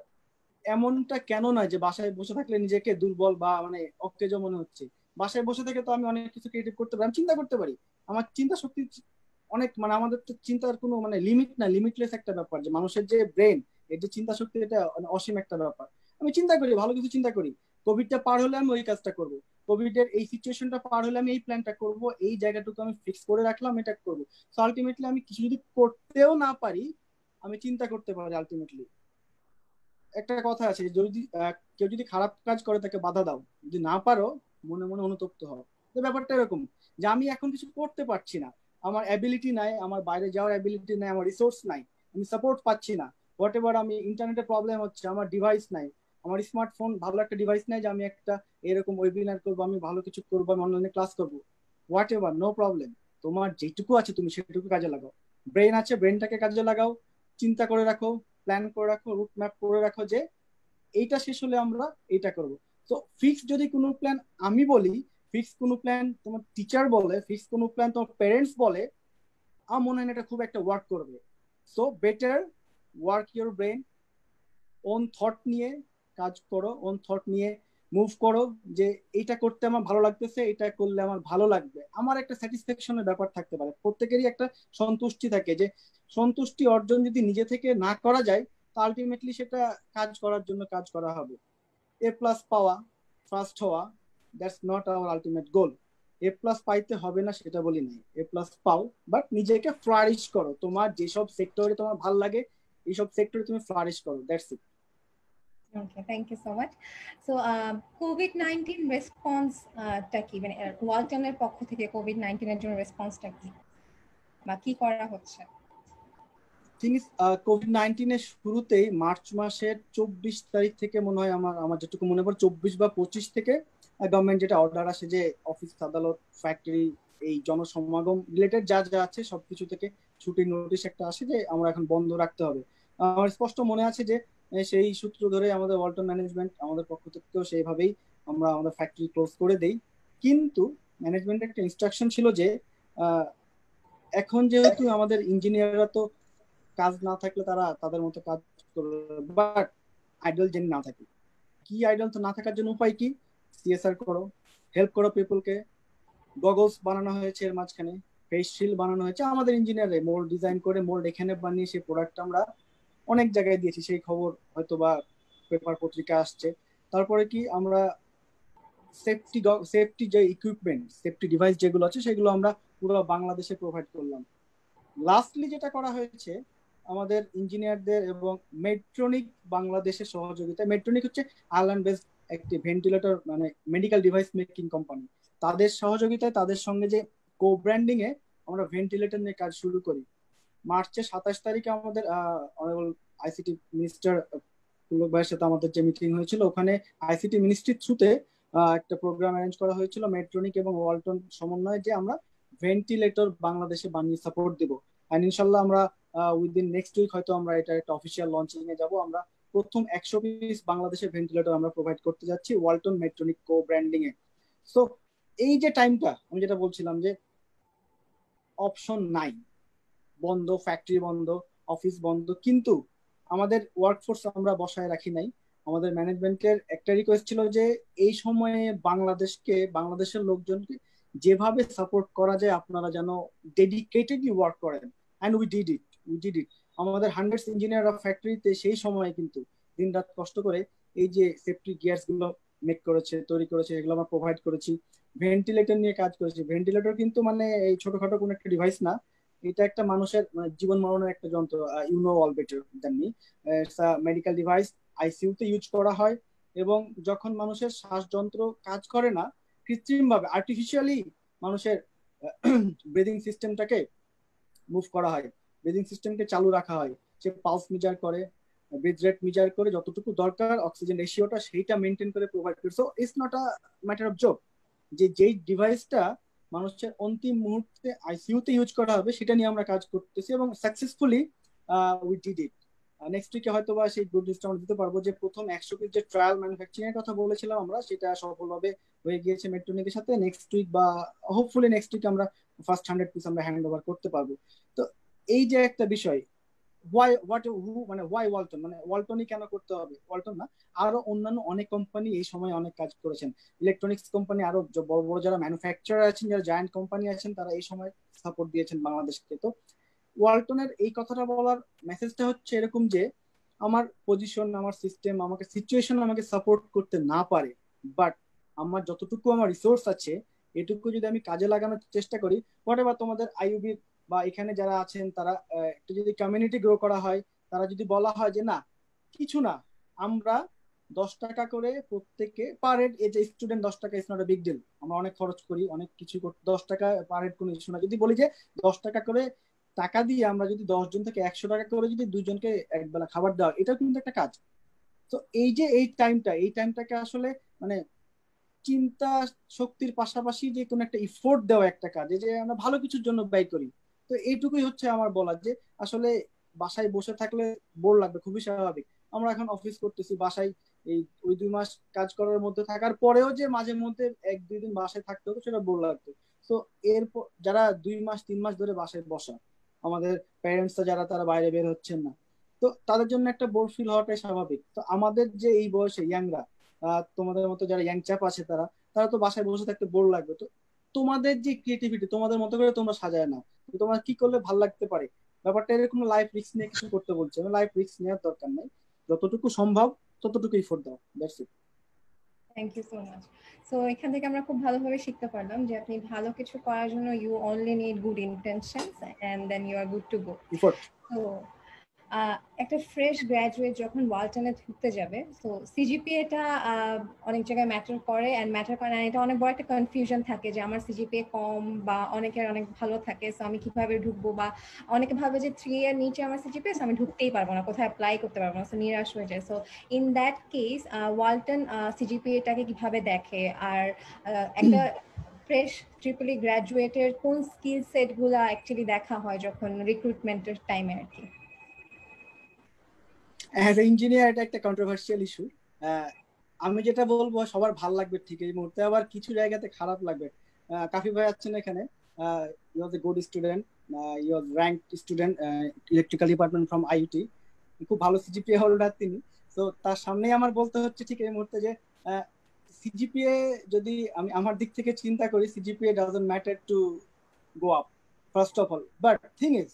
এমনটা কেন নয় যে বাসায় বসে থাকলে নিজেকে দুর্বল বা মানে অকেজ মনে হচ্ছে। বাসায় বসে থেকে তো আমি অনেক কিছু ক্রিয়েটিভ করতে পারি, আমি চিন্তা করতে পারি। আমার চিন্তা শক্তি অনেক মানে আমাদের তো চিন্তার কোনো মানে লিমিট না লিমিটলেস একটা ব্যাপার যে মানুষের যে ব্রেন এর যে চিন্তা শক্তি, এটা অসীম একটা ব্যাপার। আমি চিন্তা করি, ভালো কিছু চিন্তা করি। কোভিডটা পার হলে আমি ওই কাজটা করব। কোভিড এর এই সিচুয়েশনটা পার হলে আমি এই প্ল্যানটা করব, এই জায়গাটুকু আমি ফিক্স করে রাখলাম, এটা করব। সো আলটিমেটলি আমি কিছু যদি করতেও না পারি, আমি চিন্তা করতে পারি আলটিমেটলি একটা কথা আছে যদি কেউ যদি খারাপ কাজ করে তাকে বাধা দাও। যদি না পারো মনে মনে অনুতপ্ত হও। তো ব্যাপারটা এরকম যে আমি এখন কিছু করতে পারছি না। আমার অ্যাবিলিটি নাই, আমার বাইরে যাওয়ার অ্যাবিলিটি নাই, আমার রিসোর্স নাই, আমি সাপোর্ট পাচ্ছি না। হোয়াট এভার আমি ইন্টারনেটের প্রবলেম হচ্ছে, আমার ডিভাইস নাই, আমার স্মার্টফোন ভালো একটা ডিভাইস নাই যে আমি একটা এরকম ওয়েবিনার করব, আমি ভালো কিছু করব, আমি অনলাইনে ক্লাস করব। হোয়াট এভার নো প্রবলেম তোমার যেটুকু আছে তুমি সেটুকু কাজে লাগাও। ব্রেন আছে ব্রেনটাকে কাজে লাগাও। চিন্তা করে রাখো প্ল্যান করে রাখো রুট ম্যাপ করে রাখো যে এইটা শেষ হলে আমরা এইটা করব। তো ফিক্স যদি কোনো প্ল্যান আমি বলি ফিক্স কোনো প্ল্যান তোমার টিচার বলে ফিক্স কোনো প্ল্যান তোমার প্যারেন্টস বলে, আমার মনে হয় এটা খুব একটা ওয়ার্ক করবে। So better work your brain own thought নিয়ে কাজ করো ওন থট নিয়ে মুভ করো যে এটা করতে আমার ভালো লাগতেছে, এটা করলে আমার ভালো লাগবে। আমার একটা স্যাটিসফ্যাকশনের ব্যাপার থাকতে পারে। প্রত্যেকেরই একটা সন্তুষ্টি থাকে যে সন্তুষ্টি অর্জন যদি নিজে থেকে না করা যায়, তো আলটিমেটলি সেটা কাজ করার জন্য কাজ করা হবে। এ প্লাস পাওয়া ফার্স্ট হওয়া that's not our ultimate goal A plus পাইতে হবে না সেটা বলি নাই। এ প্লাস পাও বাট নিজেকে ফ্লারিশ করো। তোমার যেসব সেক্টরে তোমার ভালো লাগে, এইসব সেক্টরে তুমি ফ্লারিশ করো। That's it okay thank you so much so COVID COVID-19 response টা কি? মানে ওয়ালটনের পক্ষ থেকে কোভিড 19 এর জন্য রেসপন্সটা কি? বা কি করা হচ্ছে? থিং কোভিড নাইন্টিনের শুরুতেই মার্চ মাসের চব্বিশ তারিখ থেকে মনে হয় আমার আমার যেটুকু মনে পড়ে, চব্বিশ বা পঁচিশ থেকে গভর্নমেন্ট যেটা অর্ডার আসে যে অফিস আদালত ফ্যাক্টরি এই জনসমাগম রিলেটেড যা যা আছে সবকিছু থেকে ছুটির নোটিশ একটা আসে যে আমরা এখন বন্ধ রাখতে হবে। আমার স্পষ্ট মনে আছে যে সেই সূত্র ধরে আমাদের ওয়ালটন ম্যানেজমেন্ট আমাদের পক্ষ থেকেও সেইভাবেই আমরা আমাদের ফ্যাক্টরি ক্লোজ করে দেই। কিন্তু ম্যানেজমেন্টের একটা ইনস্ট্রাকশন ছিল যে এখন যেহেতু আমাদের ইঞ্জিনিয়াররা তো কাজ না থাকলে তারা তাদের মতো কাজ করবে বাট আইডল যেন না থাকে কি আইডল তো না থাকার জন্য উপায় কি? সিএসআর করো হেল্প করো পিপলকে গগলস বানানো হয়েছে এর মাঝখানে ফেস শিল বানানো হয়েছে। আমাদের ইঞ্জিনিয়ারে মোল্ড ডিজাইন করে মোল্ড এখানে বানিয়ে সেই প্রোডাক্ট আমরা অনেক জায়গায় দিয়েছি। সেই খবর হয়তো বা পেপার পত্রিকা আসছে। তারপরে কি আমরা সেফটি সেফটি যে ইকুইপমেন্ট সেফটি ডিভাইস যেগুলো আছে, সেগুলো আমরা পুরো বাংলাদেশে প্রোভাইড করলাম। লাস্টলি যেটা করা হয়েছে আমাদের ইঞ্জিনিয়ারদের এবং মেট্রনিক বাংলাদেশের সহযোগিতা মেট্রনিক হচ্ছে আয়ারল্যান্ড বেসড একটি ভেন্টিলেটর মানে মেডিকেল ডিভাইস মেকিং কোম্পানি। তাদের সহযোগিতায় তাদের সঙ্গে যে কো ব্র্যান্ডিং এ আমরা ভেন্টিলেটর নিয়ে কাজ শুরু করি। মার্চের সাতাশ তারিখে আমাদের আইসিটি মিনিস্টার পুলক ভাইয়ের সাথে আমাদের যে মিটিং হয়েছিল, ওখানে আইসিটি মিনিস্ট্রির থ্রুতে একটা প্রোগ্রাম অ্যারেঞ্জ করা হয়েছিল মেট্রনিক এবং ওয়ালটন সমন্বয়ে যে আমরা ভেন্টিলেটর বাংলাদেশে বানিয়ে সাপোর্ট দেবো। অ্যান্ড ইনশাল্লাহ আমরা উইদিন নেক্সট উইক হয়তো আমরা এটা একটা অফিসিয়াল লঞ্চিং এ যাব। আমরা প্রথম একশো পিস বাংলাদেশের ভেন্টিলেটর আমরা প্রোভাইড করতে যাচ্ছি ওয়ালটন মেট্রনিক কো ব্র্যান্ডিং এ। সো এই যে টাইমটা আমি যেটা বলছিলাম যে অপশন নাই বন্ধ ফ্যাক্টরি বন্ধ অফিস বন্ধ, কিন্তু আমাদের ওয়ার্কফোর্স আমরা বসায় রাখি নাই। আমাদের ম্যানেজমেন্টের একটা রিকোয়েস্ট ছিল যে এই সময়ে বাংলাদেশকে, বাংলাদেশের লোকজনকে যেভাবে সাপোর্ট করা যায়, আপনারা যেন ডেডিকেটেডলি ওয়ার্ক করেন। And we did it did আমাদের হান্ড্রেড ইঞ্জিনিয়ার অফ ফ্যাক্টরিতে সেই সময় কিন্তু দিন রাত কষ্ট করে এই যে সেফটি গিয়ার্সগুলো মেক করেছে, তৈরি করেছে, এগুলো আমরা প্রোভাইড করেছি। ভেন্টিলেটর নিয়ে কাজ করেছি। ভেন্টিলেটর কিন্তু মানে এই ছোটখাটো কোনো একটা ডিভাইস না। এটা একটা মানুষের মানে জীবন মরণের একটা যন্ত্র you know all better than me medical device ICU তে ইউজ করা হয় এবং যখন মানুষের শ্বাসযন্ত্র কাজ করে না কৃত্রিম ভাবে আর্টিফিশিয়ালি মানুষের ব্রিদিং সিস্টেমটাকে মুভ করা হয়। ব্রিদিং সিস্টেমকে চালু রাখা হয়, সে পালস মিজার করে ব্রিথ রেট মিজার করে, যতটুকু দরকার অক্সিজেন রেশিওটা সেইটা মেনটেন করে প্রোভাইড করে। So it's not a matter of job যে যেই ডিভাইসটা মানুষের অন্তিম মুহূর্তে আইসিইউতে ইউজ করা হবে, সেটা নিয়ে আমরা কাজ করতেছি এবং successfully we did it next উইকে হয়তো বা সেই গুড নিউজটা আমরা দিতে পারব যে প্রথম একশো পিস যে ট্রায়াল ম্যানুফ্যাকচারিং এর কথা বলেছিলাম আমরা, সেটা সফলভাবে হয়ে গিয়েছে মেট্রোনিকের সাথে। নেক্সট উইক বা হোপফুলি নেক্সট উইক আমরা ফার্স্ট হান্ড্রেড পিস আমরা হ্যান্ড ওভার করতে পারব। তো এই যে একটা বিষয় ওয়াই হোয়াট হু মানে ওয়াই ওয়ালটন মানে ওয়ালটনই কেন করতে হবে? ওয়ালটন না, আরও অন্যান্য অনেক কোম্পানি এই সময় অনেক কাজ করেছেন। ইলেকট্রনিক্স কোম্পানি আরও বড় বড় যারা ম্যানুফ্যাকচারার আছেন, যারা জায়ান্ট কোম্পানি আছেন, তারা এই সময় সাপোর্ট দিয়েছেন বাংলাদেশকে। তো ওয়ালটনের এই কথাটা বলার মেসেজটা হচ্ছে এরকম যে, আমার পজিশন আমার সিস্টেম আমাকে সিচুয়েশন আমাকে সাপোর্ট করতে না পারে বাট আমার যতটুকু আমার রিসোর্স আছে, এটুকু যদি আমি কাজে লাগানোর চেষ্টা করি হোয়াট এভার তোমাদের আইউবি বা এখানে যারা আছেন তারা একটু যদি কমিউনিটি গ্রো করা হয়, তারা যদি বলা হয় যে না, কিছু না, আমরা দশ টাকা করে প্রত্যেকে পার হেড এই যে স্টুডেন্ট দশ টাকা ইস নট বিগ ডিল আমরা অনেক খরচ করি, অনেক কিছু দশ টাকা পার হেড কোনো ইস্যু না। যদি বলি যে দশ টাকা করে টাকা দিয়ে আমরা যদি দশ জন থেকে একশো টাকা করে যদি দুজনকে একবেলা খাবার দেওয়া, এটাও কিন্তু একটা কাজ। তো এই যে এই টাইমটা এই টাইমটাকে আসলে মানে চিন্তা শক্তির পাশাপাশি যে কোনো একটা ইফোর্ট দেওয়া একটা কাজ যে আমরা ভালো কিছুর জন্য ব্যয় করি। তো এইটুকুই হচ্ছে আমার বলার যে, আসলে বাসায় বসে থাকলে বোর লাগবে, খুবই স্বাভাবিক। আমরা এখন অফিস করতেছি, বাসায় এই ওই দুই মাস কাজ করার মধ্যে থাকার পরেও যে মাঝে মধ্যে এক দুই দিন বাসায় থাকতে হতো, সেটা বোর লাগতো। তো এরপর যারা দুই মাস, তিন মাস ধরে বাসায় বসা, আমাদের প্যারেন্টসরা যারা, তারা বাইরে বের হচ্ছেন না। তো তাদের জন্য একটা বোর ফিল হওয়াটাই স্বাভাবিক। তো আমাদের যে এই বয়সে ইয়াংরা তোমাদের মতো যারা ইয়াং চ্যাপ আছে তারা তারা তো বাসায় বসে থাকতে বোর লাগবে। তো তোমাদের যে ক্রিয়েটিভিটি তোমাদের মতো করে তোমরা সাজায় নাও। তোমরা কি করলে ভালো লাগতে পারে? ব্যাপারটা এরকম লাইফ রিস্ক নিয়ে কিছু করতে বলছে লাইফ রিস্ক নেওয়ার দরকার নেই। যতটুকু সম্ভব ততটুকু ইফোর্ট দাও that's it thank you so much so এখান থেকে আমরা খুব ভালোভাবে শিখতে পারলাম যে আপনি ভালো কিছু করার জন্য you only need good intentions and then you are good to go effort তো একটা ফ্রেশ গ্র্যাজুয়েট যখন ওয়ালটনে ঢুকতে যাবে তো সিজিপিএটা অনেক জায়গায় ম্যাটার করে অ্যান্ড ম্যাটার করে এটা অনেক বড় একটা কনফিউশন থাকে যে আমার সিজিপিএ কম বা অনেকের অনেক ভালো থাকে সো আমি কীভাবে ঢুকবো বা অনেকে ভাবে যে থ্রি এর নিচে আমার সিজিপিএ আমি ঢুকতেই পারব না কোথায় অ্যাপ্লাই করতে পারব না সো নিরাশ হয়ে যায়। So in that case Walton সিজিপিএটাকে কীভাবে দেখে? আর একটা ফ্রেশ ট্রিপলি গ্র্যাজুয়েটের কোন স্কিল সেটগুলো অ্যাকচুয়ালি দেখা হয় যখন রিক্রুটমেন্টের টাইমে আর কি? অ্যাজ এ ইঞ্জিনিয়ার এটা একটা কন্ট্রোভার্সিয়াল ইস্যু আমি যেটা বলব, সবার ভালো লাগবে ঠিক এই মুহূর্তে। আবার কিছু জায়গাতে খারাপ লাগবে। কাফি ভাই আছেন এখানে। You was a good student you was rank student electrical department from IET খুব ভালো সিজিপিএ হোল্ডার তিনি। তো তার সামনেই আমার বলতে হচ্ছে ঠিক এই মুহূর্তে যে সিজিপিএ যদি আমি আমার দিক থেকে চিন্তা করি CGPA doesn't matter to go up first of all but thing is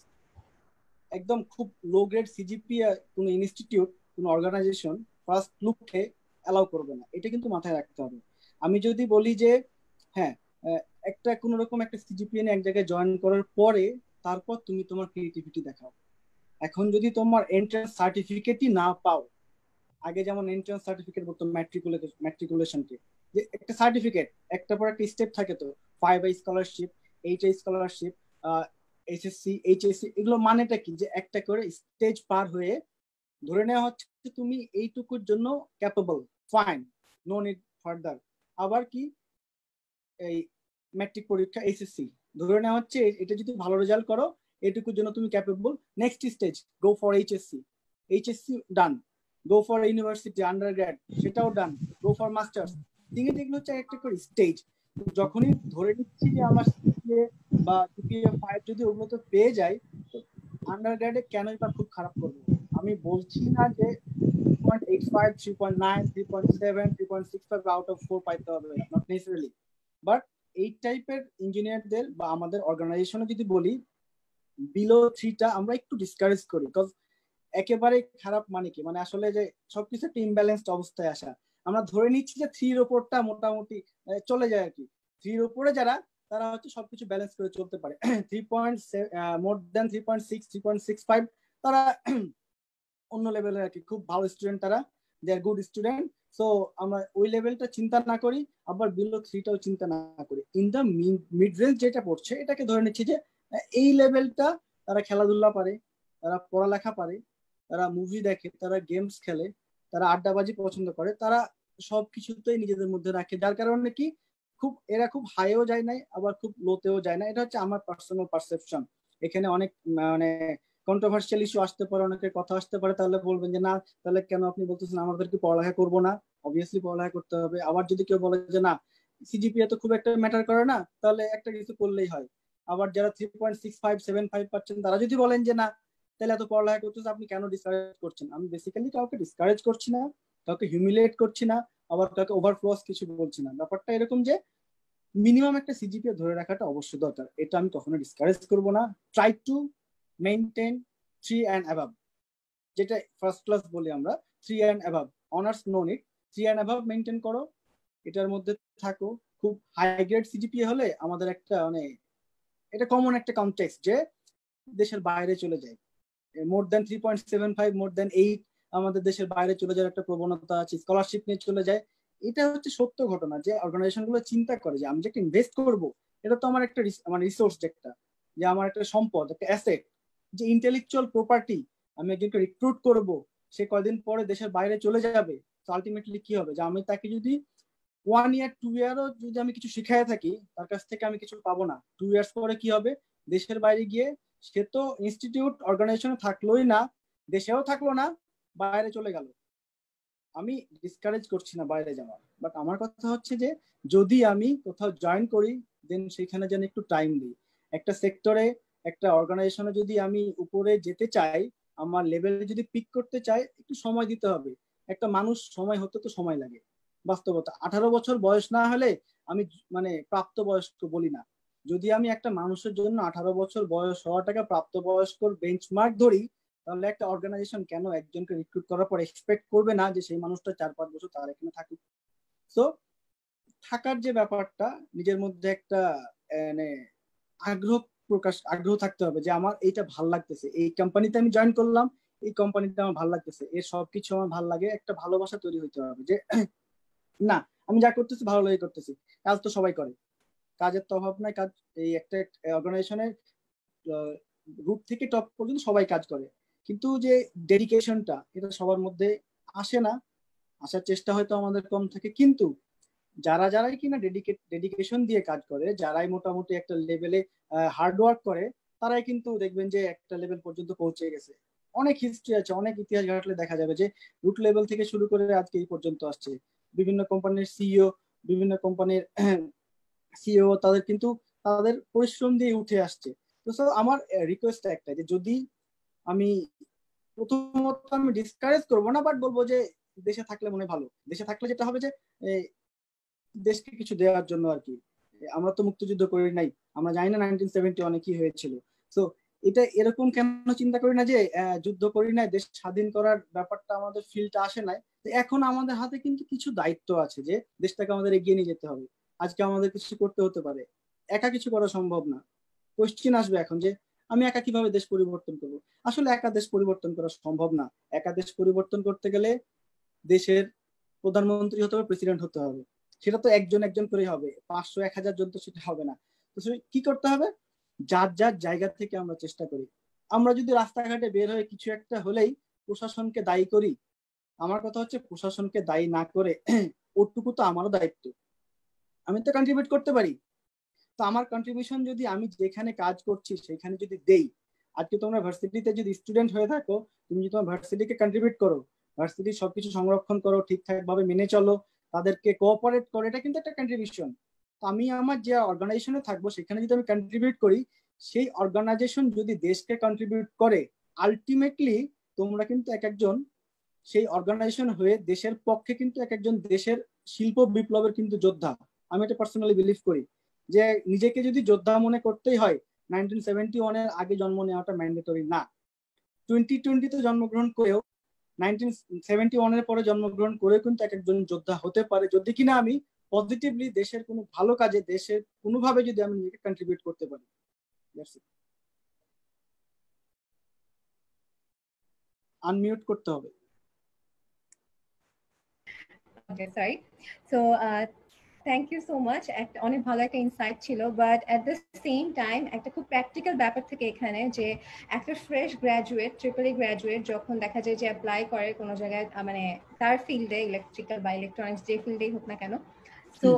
একদম খুব লো গ্রেড সিজিপি কোনো ইনস্টিটিউট কোনো অর্গানাইজেশন ফার্স্ট লুককে অ্যালাউ করবে না। এটা কিন্তু মাথায় রাখতে হবে। আমি যদি বলি যে হ্যাঁ একটা কোন রকম একটা নিয়ে এক জায়গায় জয়েন করার পরে তারপর তুমি তোমার ক্রিয়েটিভিটি দেখাও। এখন যদি তোমার এন্ট্রান্স সার্টিফিকেটই না পাও, আগে যেমন এন্ট্রান্স সার্টিফিকেট বলতো ম্যাট্রিকুলেশন ম্যাট্রিকুলেশনকে যে একটা সার্টিফিকেট একটা পর একটা স্টেপ থাকে তো five I scholarship H I scholarship SSC HSC এগুলো মানেটা কি? যে একটা করে স্টেজ পার হয়ে ধরে নেওয়া হচ্ছে তুমি এইটুকুর জন্য capable fine no need further আবার কি? এই ম্যাট্রিক পরীক্ষা এসএসসি ধরে নেওয়া হচ্ছে এটা যদি ভালো রেজাল্ট করো এটুকুর জন্য তুমি capable next stage go for HSC HSC done go for university under grad সেটাও ডান গো ফর মাস্টার্স তিন এগুলো হচ্ছে একটা করে স্টেজ যখনই ধরে নিচ্ছি যে আমার বা সিপিএ ফাইভ যদি ওগুলো তো পেয়ে যাই যায় আন্ডার গ্র্যাডে কেনই বা খুব খারাপ করব? আমি বলছি না যে point eight five three point nine point seven three point six five of four not but টাইপের ইঞ্জিনিয়ারদের বা আমাদের যদি বলি বিলো থ্রিটা আমরা একটু ডিসকারেজ করি বিকজ একেবারে খারাপ মানে কি? মানে আসলে যে অবস্থায় আসা। আমরা ধরে নিচ্ছি যে থ্রির ওপরটা মোটামুটি চলে যায় আর কি। থ্রির ওপরে যারা তারা হচ্ছে সবকিছু ব্যালেন্স করে চলতে পারে। Three point more than three point six three point six five তারা অন্য লেভেলের আর কি, খুব ভালো স্টুডেন্ট তারা। They are good student so আমরা ওই লেভেলটা চিন্তা না করি, আবার বিলো থ্রিটাও চিন্তা না করি। ইন দ্য মিড রেঞ্জ যেটা পড়ছে, এটাকে ধরে নিচ্ছি যে, এই লেভেলটা তারা খেলাধুলা পারে, তারা পড়ালেখা পারে, তারা মুভি দেখে, তারা গেমস খেলে, তারা আড্ডাবাজি পছন্দ করে, তারা সবকিছুতেই নিজেদের মধ্যে রাখে। যার কারণে কি? খুব, এরা খুব হাইও যায় নাই, আবার খুব লোতেও যায় না এটা হচ্ছে আমার পার্সোনাল পারসেপশন এখানে অনেক মানে কন্ট্রোভার্সিয়াল ইস্যু আসতে পারে, অনেকের কথা আসতে পারে, তাহলে বলবেন যে, না, তাহলে কেন আপনি বলতেছেন আমাদেরকে পড়ালেখা করব না? অবভিয়াসলি পড়ালেখা করতে হবে। আবার যদি কেউ বলে যে, না সিজিপিএ তো খুব একটা ম্যাটার করে না, তাহলে একটা কিছু করলেই হয়। আবার যারা three point six five seven five পাচ্ছেন, তারা যদি বলেন যে, না, তাহলে এত পড়ালেখা করতেছে, আপনি কেন ডিসকারেজ করছেন? আমি বেসিক্যালি কাউকে ডিসকারেজ করছি না, কাউকে হিউমিলেট করছি না আবার কাউকে ওভারফ্লোস কিছু বলছি না। ব্যাপারটা এরকম যে মিনিমাম একটা সিজিপিএ ধরে রাখাটা অবশ্যই দরকার। এটা আমি কখনো ডিসকারেজ করব না। Try to maintain three and above যেটা ফার্স্ট ক্লাস বলি আমরা। Three and above honours no need three and above maintain করো। এটার মধ্যে থাকো। খুব হাই গ্রেড সিজিপিএ হলে আমাদের একটা মানে এটা কমন একটা কনটেক্সট যে, দেশের বাইরে চলে যায়। More than three point seven five more than eight আমাদের দেশের বাইরে চলে যাওয়ার একটা প্রবণতা আছে স্কলারশিপ নিয়ে চলে যায়। এটা হচ্ছে সত্য ঘটনা যে অর্গানাইজেশনগুলো চিন্তা করে যে আমি যে একটা ইনভেস্ট করব, এটা তো আমার একটা আমার রিসোর্স একটা, যে আমার একটা সম্পদ, একটা অ্যাসেট যে ইন্টেলেকচুয়াল প্রপার্টি আমি একজনকে রিক্রুট করব, সে কয়দিন পরে দেশের বাইরে চলে যাবে, তো আলটিমেটলি কি হবে? যে আমি তাকে যদি ওয়ান ইয়ার টু ইয়ারও যদি আমি কিছু শিখাই থাকি, তার কাছ থেকে আমি কিছু পাবো না। টু ইয়ার্স পরে কি হবে? দেশের বাইরে গিয়ে সে তো ইনস্টিটিউট অর্গানাইজেশনে থাকলোই না, দেশেও থাকল না বাইরে চলে গেল। আমি ডিসকারেজ করছি না বাইরে যাওয়া বাট আমার কথা হচ্ছে যে, যদি আমি কোথাও জয়েন করি দেন সেখানে যেন একটু টাইম দিই। একটা সেক্টরে একটা অর্গানাইজেশনে যদি আমি উপরে যেতে চাই, আমার লেভেলে যদি পিক করতে চাই, একটু সময় দিতে হবে। একটা মানুষ সময় হতে তো সময় লাগে। বাস্তবতা। আঠারো বছর বয়স না হলে আমি মানে প্রাপ্ত বয়স্ক বলি না। যদি আমি একটা মানুষের জন্য আঠারো বছর বয়স হওয়াটাকে প্রাপ্ত বয়স্কর বেঞ্চমার্ক ধরি তাহলে একটা অর্গানাইজেশন কেন একজনকে রিক্রুট করার পর এক্সপেক্ট করবে না যে সেই মানুষটা চার পাঁচ বছর তার এখানে থাকুক? তো থাকার যে ব্যাপারটা, নিজের মধ্যে একটা মানে আগ্রহ প্রকাশ, আগ্রহ থাকতে হবে যে আমার এইটা ভালো লাগতেছে। এই কোম্পানিতে আমি জয়েন করলাম, এই কোম্পানিতে আমার ভালো লাগতেছে। এর সবকিছু আমার ভালো লাগে, একটা ভালোবাসা তৈরি হইতে হবে যে, না, আমি যা করতেছি ভালো লাগে করতেছি, কাজ তো সবাই করে। কাজের তো অভাব নাই, কাজ, এই একটা অর্গানাইজেশনের রুট থেকে টপ পর্যন্ত সবাই কাজ করে। কিন্তু যে ডেডিকেশনটা এটা সবার মধ্যে আসে না। আসার চেষ্টা হয়তো আমাদের কম থাকে। কিন্তু যারা, যারাই কিনা ডেডিকেট ডেডিকেশন দিয়ে কাজ করে, যারাই মোটামুটি একটা লেভেলে হার্ডওয়ার্ক করে, তারাই কিন্তু দেখবেন যে একটা লেভেল পর্যন্ত পৌঁছে গেছে। অনেক হিস্ট্রি আছে, অনেক ইতিহাস ঘাটলে দেখা যাবে যে রুট লেভেল থেকে শুরু করে আজকে এই পর্যন্ত আসছে। বিভিন্ন কোম্পানির সিইও বিভিন্ন কোম্পানির সিইও তাদের কিন্তু তাদের পরিশ্রম দিয়ে উঠে আসছে। তো স্যার আমার রিকোয়েস্ট একটা যে যদি আমি প্রথমত আমি ডিসকারেজ করব না বাট বলব যে দেশে থাকলে মনে ভালো। দেশে থাকলে যেটা হবে যে দেশকে কিছু দেওয়ার জন্য আর কি। আমরা তো মুক্তিযুদ্ধ করি নাই। আমরা জানি না নাইনটিন সেভেন্টি অনেক কি হয়েছিল। তো এটা এরকম কেন চিন্তা করি না যে যুদ্ধ করি নাই, দেশ স্বাধীন করার ব্যাপারটা আমাদের ফিল্ডটা আসে নাই। তো এখন আমাদের হাতে কিন্তু কিছু দায়িত্ব আছে যে, দেশটাকে আমাদের এগিয়ে নিয়ে যেতে হবে। আজকে আমাদের কিছু করতে হতে পারে। একা কিছু করা সম্ভব না। কোশ্চিন আসবে এখন যে, আমি একা কীভাবে দেশ পরিবর্তন করব? আসলে একা দেশ পরিবর্তন করা সম্ভব না। একা দেশ পরিবর্তন করতে গেলে দেশের প্রধানমন্ত্রী হতে হবে, প্রেসিডেন্ট হতে হবে। সেটা তো একজন একজন করেই হবে। পাঁচশো, এক হাজার জন তো সেটা হবে না। তো কি করতে হবে? যার যার জায়গা থেকে আমরা চেষ্টা করি। আমরা যদি রাস্তাঘাটে বের হয়ে কিছু একটা হলেই প্রশাসনকে দায়ী করি, আমার কথা হচ্ছে প্রশাসনকে দায়ী না করে ওটুকু তো আমারও দায়িত্ব। আমি তো কন্ট্রিবিউট করতে পারি। তো আমার কন্ট্রিবিউশন যদি আমি যেখানে কাজ করছি, সেখানে যদি দেই আজকে তোমরা ভার্সিটিতে যদি স্টুডেন্ট হয়ে থাকো, তুমি যদি তোমার ভার্সিটিকে কন্ট্রিবিউট করো ভার্সিটির সবকিছু সংরক্ষণ করো ঠিকঠাক ভাবে মেনে চলো, তাদেরকে কোঅপারেট করো, এটা কিন্তু একটা কন্ট্রিবিউশন আমি আমার যে অর্গানাইজেশনে থাকব, সেখানে যদি আমি কন্ট্রিবিউট করি, সেই অর্গানাইজেশন যদি দেশকে কন্ট্রিবিউট করে আলটিমেটলি তোমরা কিন্তু এক একজন সেই অর্গানাইজেশন হয়ে দেশের পক্ষে কিন্তু এক একজন দেশের শিল্প বিপ্লবের কিন্তু যোদ্ধা। আমি এটা পার্সোনালি বিলিভ করি যে নিজেকে যদি যোদ্ধা মনে করতেই হয় নাইনটিন সেভেন্টি ওয়ানের আগে জন্ম নেওয়াটা ম্যান্ডেটরি না। টোয়েন্টি টোয়েন্টিতে জন্মগ্রহণ করেও নাইনটিন সেভেন্টি ওয়ানের পরে জন্মগ্রহণ করেও কিন্তু এক একজন যোদ্ধা হতে পারে। যদি কিনা আমি পজিটিভলি দেশের কোনো ভালো কাজে দেশের কোনোভাবে যদি আমি নিজেকে কন্ট্রিবিউট করতে পারি। আনমিউট করতে হবে। Okay, sorry. So, uh, thank you so much একটা অনেক ভালো একটা ইনসাইট ছিল but at the same time একটা খুব প্র্যাকটিক্যাল ব্যাপার থেকে এখানে যে একটা ফ্রেশ গ্র্যাজুয়েট ট্রিপলি গ্র্যাজুয়েট যখন দেখা যায় যে অ্যাপ্লাই করে কোনো জায়গায় মানে তার ফিল্ডে ইলেকট্রিক্যাল বা ইলেকট্রনিক্স যে ফিল্ডেই হোক না কেন সো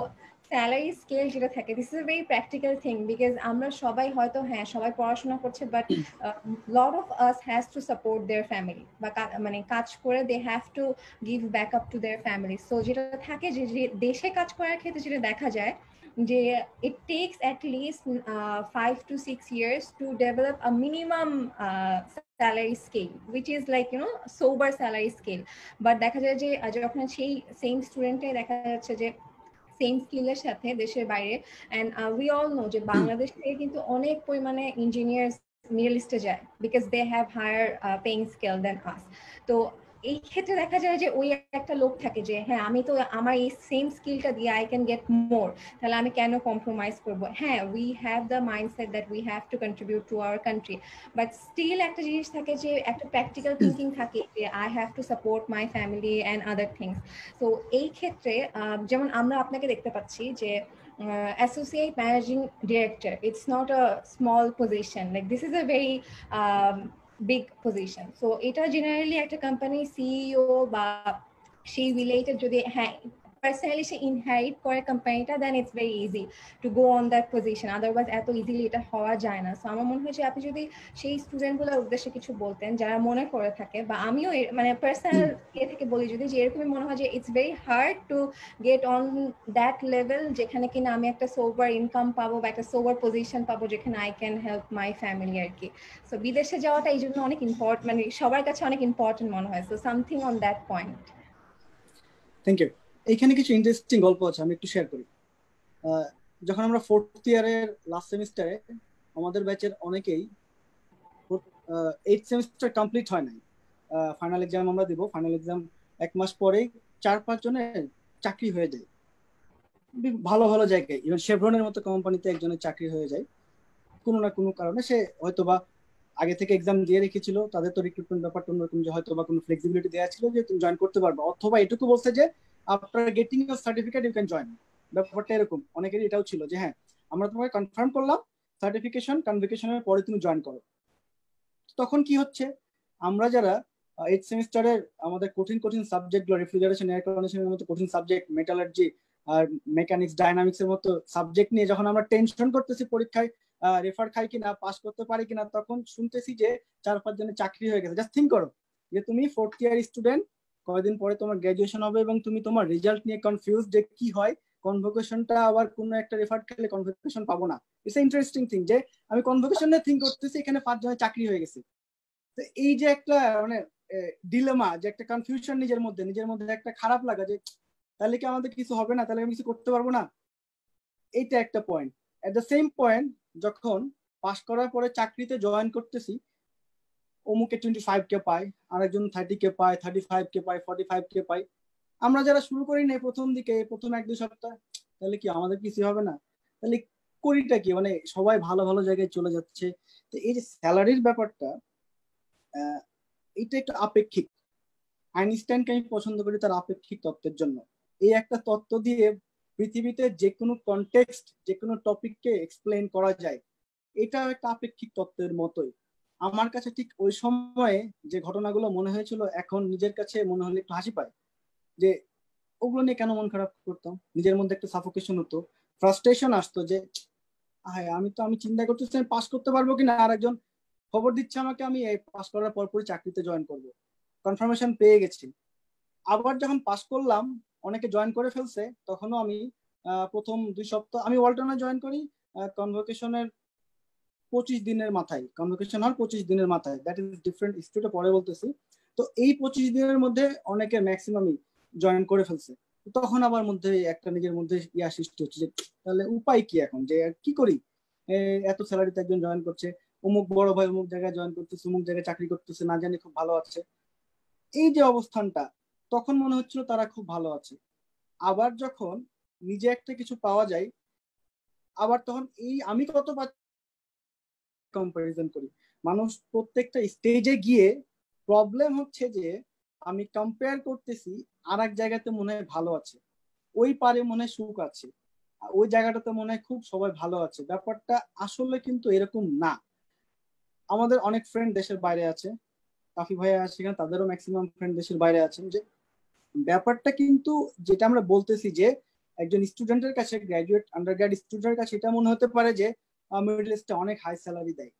স্যালারি স্কেল যেটা থাকে this is a very practical thing because আমরা সবাই হয়তো হ্যাঁ সবাই পড়াশোনা করছে but lot of us has to support their family বা মানে কাজ করে they have to give back up to their family so যেটা থাকে যে দেশে কাজ করার ক্ষেত্রে যেটা দেখা যায় যে it takes at least five to six years to develop a minimum salary scale which is like you know sober salary scale but দেখা যায় যে যখন সেই সেম স্টুডেন্টে দেখা যাচ্ছে যে সেম স্কিলের সাথে দেশের বাইরে। অ্যান্ড উই অল নো যে বাংলাদেশ থেকে কিন্তু অনেক পরিমাণে ইঞ্জিনিয়ার্স মিডল ইস্টে যায় because they have higher paying scale than us তো এই ক্ষেত্রে দেখা যায় যে ওই একটা লোক থাকে যে হ্যাঁ আমি তো আমার এই সেম স্কিলটা দিয়ে আই ক্যান গেট মোর তাহলে আমি কেন কম্প্রোমাইজ করব? হ্যাঁ we have the mindset that we have to contribute to our country but still একটা জিনিস থাকে যে একটা প্র্যাকটিক্যাল থিঙ্কিং থাকে যে I have to support my family and other things তো এই ক্ষেত্রে যেমন আমরা আপনাকে দেখতে পাচ্ছি যে uh, associate managing director it's not a small position like this is a very um, big position so এটা generally একটা company CEO বা সেই related যদি হ্যাঁ Personally সে ইনহারিট করে কোম্পানিটা then it's very easy to go on that position otherwise এত ইজিলি এটা হওয়া যায় না। সো আমার মনে হয় যে আপনি যদি সেই স্টুডেন্টগুলোর উদ্দেশ্যে কিছু বলতেন, যারা মনে করে থাকে, বা আমিও মানে পার্সোনাল ইয়ে থেকে বলি, যদি যে এরকমই মনে হয় যে it's very hard to get on that level যেখানে কিনা আমি একটা সোভার ইনকাম পাবো, বা একটা সোভার পজিশন পাবো, যেখানে I can help my family আর কি। সো বিদেশে যাওয়াটা এই জন্য অনেক ইম্পর্টেন্ট মানে সবার কাছে অনেক ইম্পর্টেন্ট মনে হয়। So something on that point thank you এখানে কিছু ইন্টারেস্টিং গল্প আছে, আমি একটু শেয়ার করি। যখন আমরা ফোর্থ ইয়ারের লাস্ট সেমিস্টারে আমাদের ব্যাচের অনেকেই এইট সেমিস্টার কমপ্লিট হয় নাই। ফাইনাল এক্সাম আমরা দিব। ফাইনাল এক্সাম এক মাস পরেই চার পাঁচ জনের চাকরি হয়ে যায়। ভালো ভালো জায়গায়। ইভেন শেভরনের মতো কোম্পানিতে একজনের চাকরি হয়ে যায়। কোনো না কোনো কারণে সে হয়তো বা আগে থেকে এক্সাম দিয়ে রেখেছিল, তাদের তো রিক্রুটমেন্ট ব্যাপারটা অন্যরকম যে হয়তো বা কোনো ফ্লেক্সিবিলিটি দেওয়া ছিল যে তুমি জয়েন করতে পারবে। অথবা এটুকু বলছে যে after getting your certificate you can join ব্যাপারটা এরকম। অনেকেরই এটাও ছিল যে হ্যাঁ আমরা তোমাকে কনফার্ম করলাম সার্টিফিকেশন কনভিকেশনের পরে তুমি জয়েন করো। তখন কি হচ্ছে? আমরা যারা এইট সেমিস্টারের আমাদের কঠিন কঠিন সাবজেক্টগুলো রেফ্রিজারেশন এয়ার কন্ডিশনের মতো কঠিন সাবজেক্ট মেটালার্জি আর মেকানিক্স ডাইনামিক্স এর মতো সাবজেক্ট নিয়ে যখন আমরা টেনশন করতেছি পরীক্ষায় রেফার খাই কিনা পাস করতে পারি কিনা, তখন শুনতেছি যে, চার পাঁচ জনের চাকরি হয়ে গেছে। জাস্ট থিঙ্ক করো যে, তুমি ফোর্থ ইয়ার স্টুডেন্ট কয়েকদিন পরে তোমার গ্রাজুয়েশন হবে এবং তুমি তোমার রেজাল্ট নিয়ে কনফিউজ যে কি হয় কনভোকেশনটা আবার কোনো একটা রেফার খেলে কনভোকেশন পাবো না। ইটস ইন্টারেস্টিং থিং যে আমি কনভোকেশন নিয়ে থিঙ্ক করতেছি, এখানে পাঁচ জনের চাকরি হয়ে গেছে। তো এই যে একটা মানে ডিলেমা যে একটা কনফিউশন নিজের মধ্যে নিজের মধ্যে একটা খারাপ লাগা যে, তাহলে কি আমাদের কিছু হবে না? তাহলে আমি কিছু করতে পারব না? এইটা একটা point at the same point যখন পাশ করার পরে চাকরিতে জয়েন করতেছি অমুকে টোয়েন্টি ফাইভ কে পায়, আরেকজন থার্টি কে পায় থার্টি ফাইভ কে পায় ফর্টি ফাইভ কে পায়। আমরা যারা শুরু করি না প্রথম দিকে, প্রথম এক, দুই সপ্তাহ, তাহলে কি আমাদের কিছু হবে না? তাহলে করিটা কি? মানে সবাই ভালো ভালো জায়গায় চলে যাচ্ছে। তো এই যে স্যালারির ব্যাপারটা এটা একটু আপেক্ষিক। আইনস্টাইনকে আমি পছন্দ করি তার আপেক্ষিক তত্ত্বের জন্য। এই একটা তত্ত্ব দিয়ে পৃথিবীতে যে কোনো কনটেক্সট যে কোনো টপিককে এক্সপ্লেন করা যায় এটা একটা আপেক্ষিক তত্ত্বের মতোই। আমার কাছে ঠিক ওই সময়ে যে ঘটনাগুলো মনে হয়েছিল, এখন নিজের কাছে মনে হলে একটু হাসি পায়। যে ওগুলো নিয়ে কেন মন খারাপ করতাম? নিজের মধ্যে একটা সাফোকেশন হতো। ফ্রাস্ট্রেশন আসতো যে হ্যাঁ আমি তো, আমি চিন্তা করতেছি আমি পাস করতে পারব কিনা? আর একজন খবর দিচ্ছে আমাকে, আমি এই পাস করার পরপরই চাকরিতে জয়েন করব। কনফার্মেশন পেয়ে গেছি। আবার যখন পাস করলাম, অনেকে জয়েন করে ফেলছে, তখনও আমি প্রথম দুই সপ্তাহ, আমি ওয়ালটনে জয়েন করি কনভোকেশনের পঁচিশ দিনের মাথায় কনভোকেশন হওয়ার পঁচিশ দিনের মাথায় দ্যাট ইজ ডিফারেন্ট স্টুডে পরে বলতেছি। তো এই পঁচিশ দিনের মধ্যে অনেকে ম্যাক্সিমামই জয়েন করে ফেলছে। তখন আবার মধ্যে একটা নিজের মধ্যে ইয়া সৃষ্টি হচ্ছে যে, তাহলে উপায় কি এখন? যে কি করি? এত স্যালারিতে একজন জয়েন করছে, অমুক বড় ভাই অমুক জায়গায় জয়েন করতেছে, অমুক জায়গায় চাকরি করতেছে, না জানি খুব ভালো আছে। এই যে অবস্থানটা, তখন মনে হচ্ছিল তারা খুব ভালো আছে। আবার যখন নিজে একটা কিছু পাওয়া যায়, আবার তখন এই আমি কত কম্পারিজন করি। মানুষ প্রত্যেকটা স্টেজে গিয়ে প্রবলেম হচ্ছে যে, আমি কম্পেয়ার করতেছি আর এক জায়গাতে মনে হয় ভালো আছে। ওই পারে মনে হয় সুখ আছে। ওই জায়গাটাতে মনে হয় খুব সবাই ভালো আছে। ব্যাপারটা আসলে কিন্তু এরকম না। আমাদের অনেক ফ্রেন্ড দেশের বাইরে আছে। কাফি ভাইয়া সেখানে তাদেরও ম্যাক্সিমাম ফ্রেন্ড দেশের বাইরে আছেন যে ব্যাপারটা কিন্তু যেটা আমরা বলতেছি যে, একজন স্টুডেন্টের কাছে গ্র্যাজুয়েট আন্ডার গ্র্যাড স্টুডেন্টের কাছে এটা মনে হতে পারে যে মিডল ইস্টে অনেক হাই স্যালারি দেয়।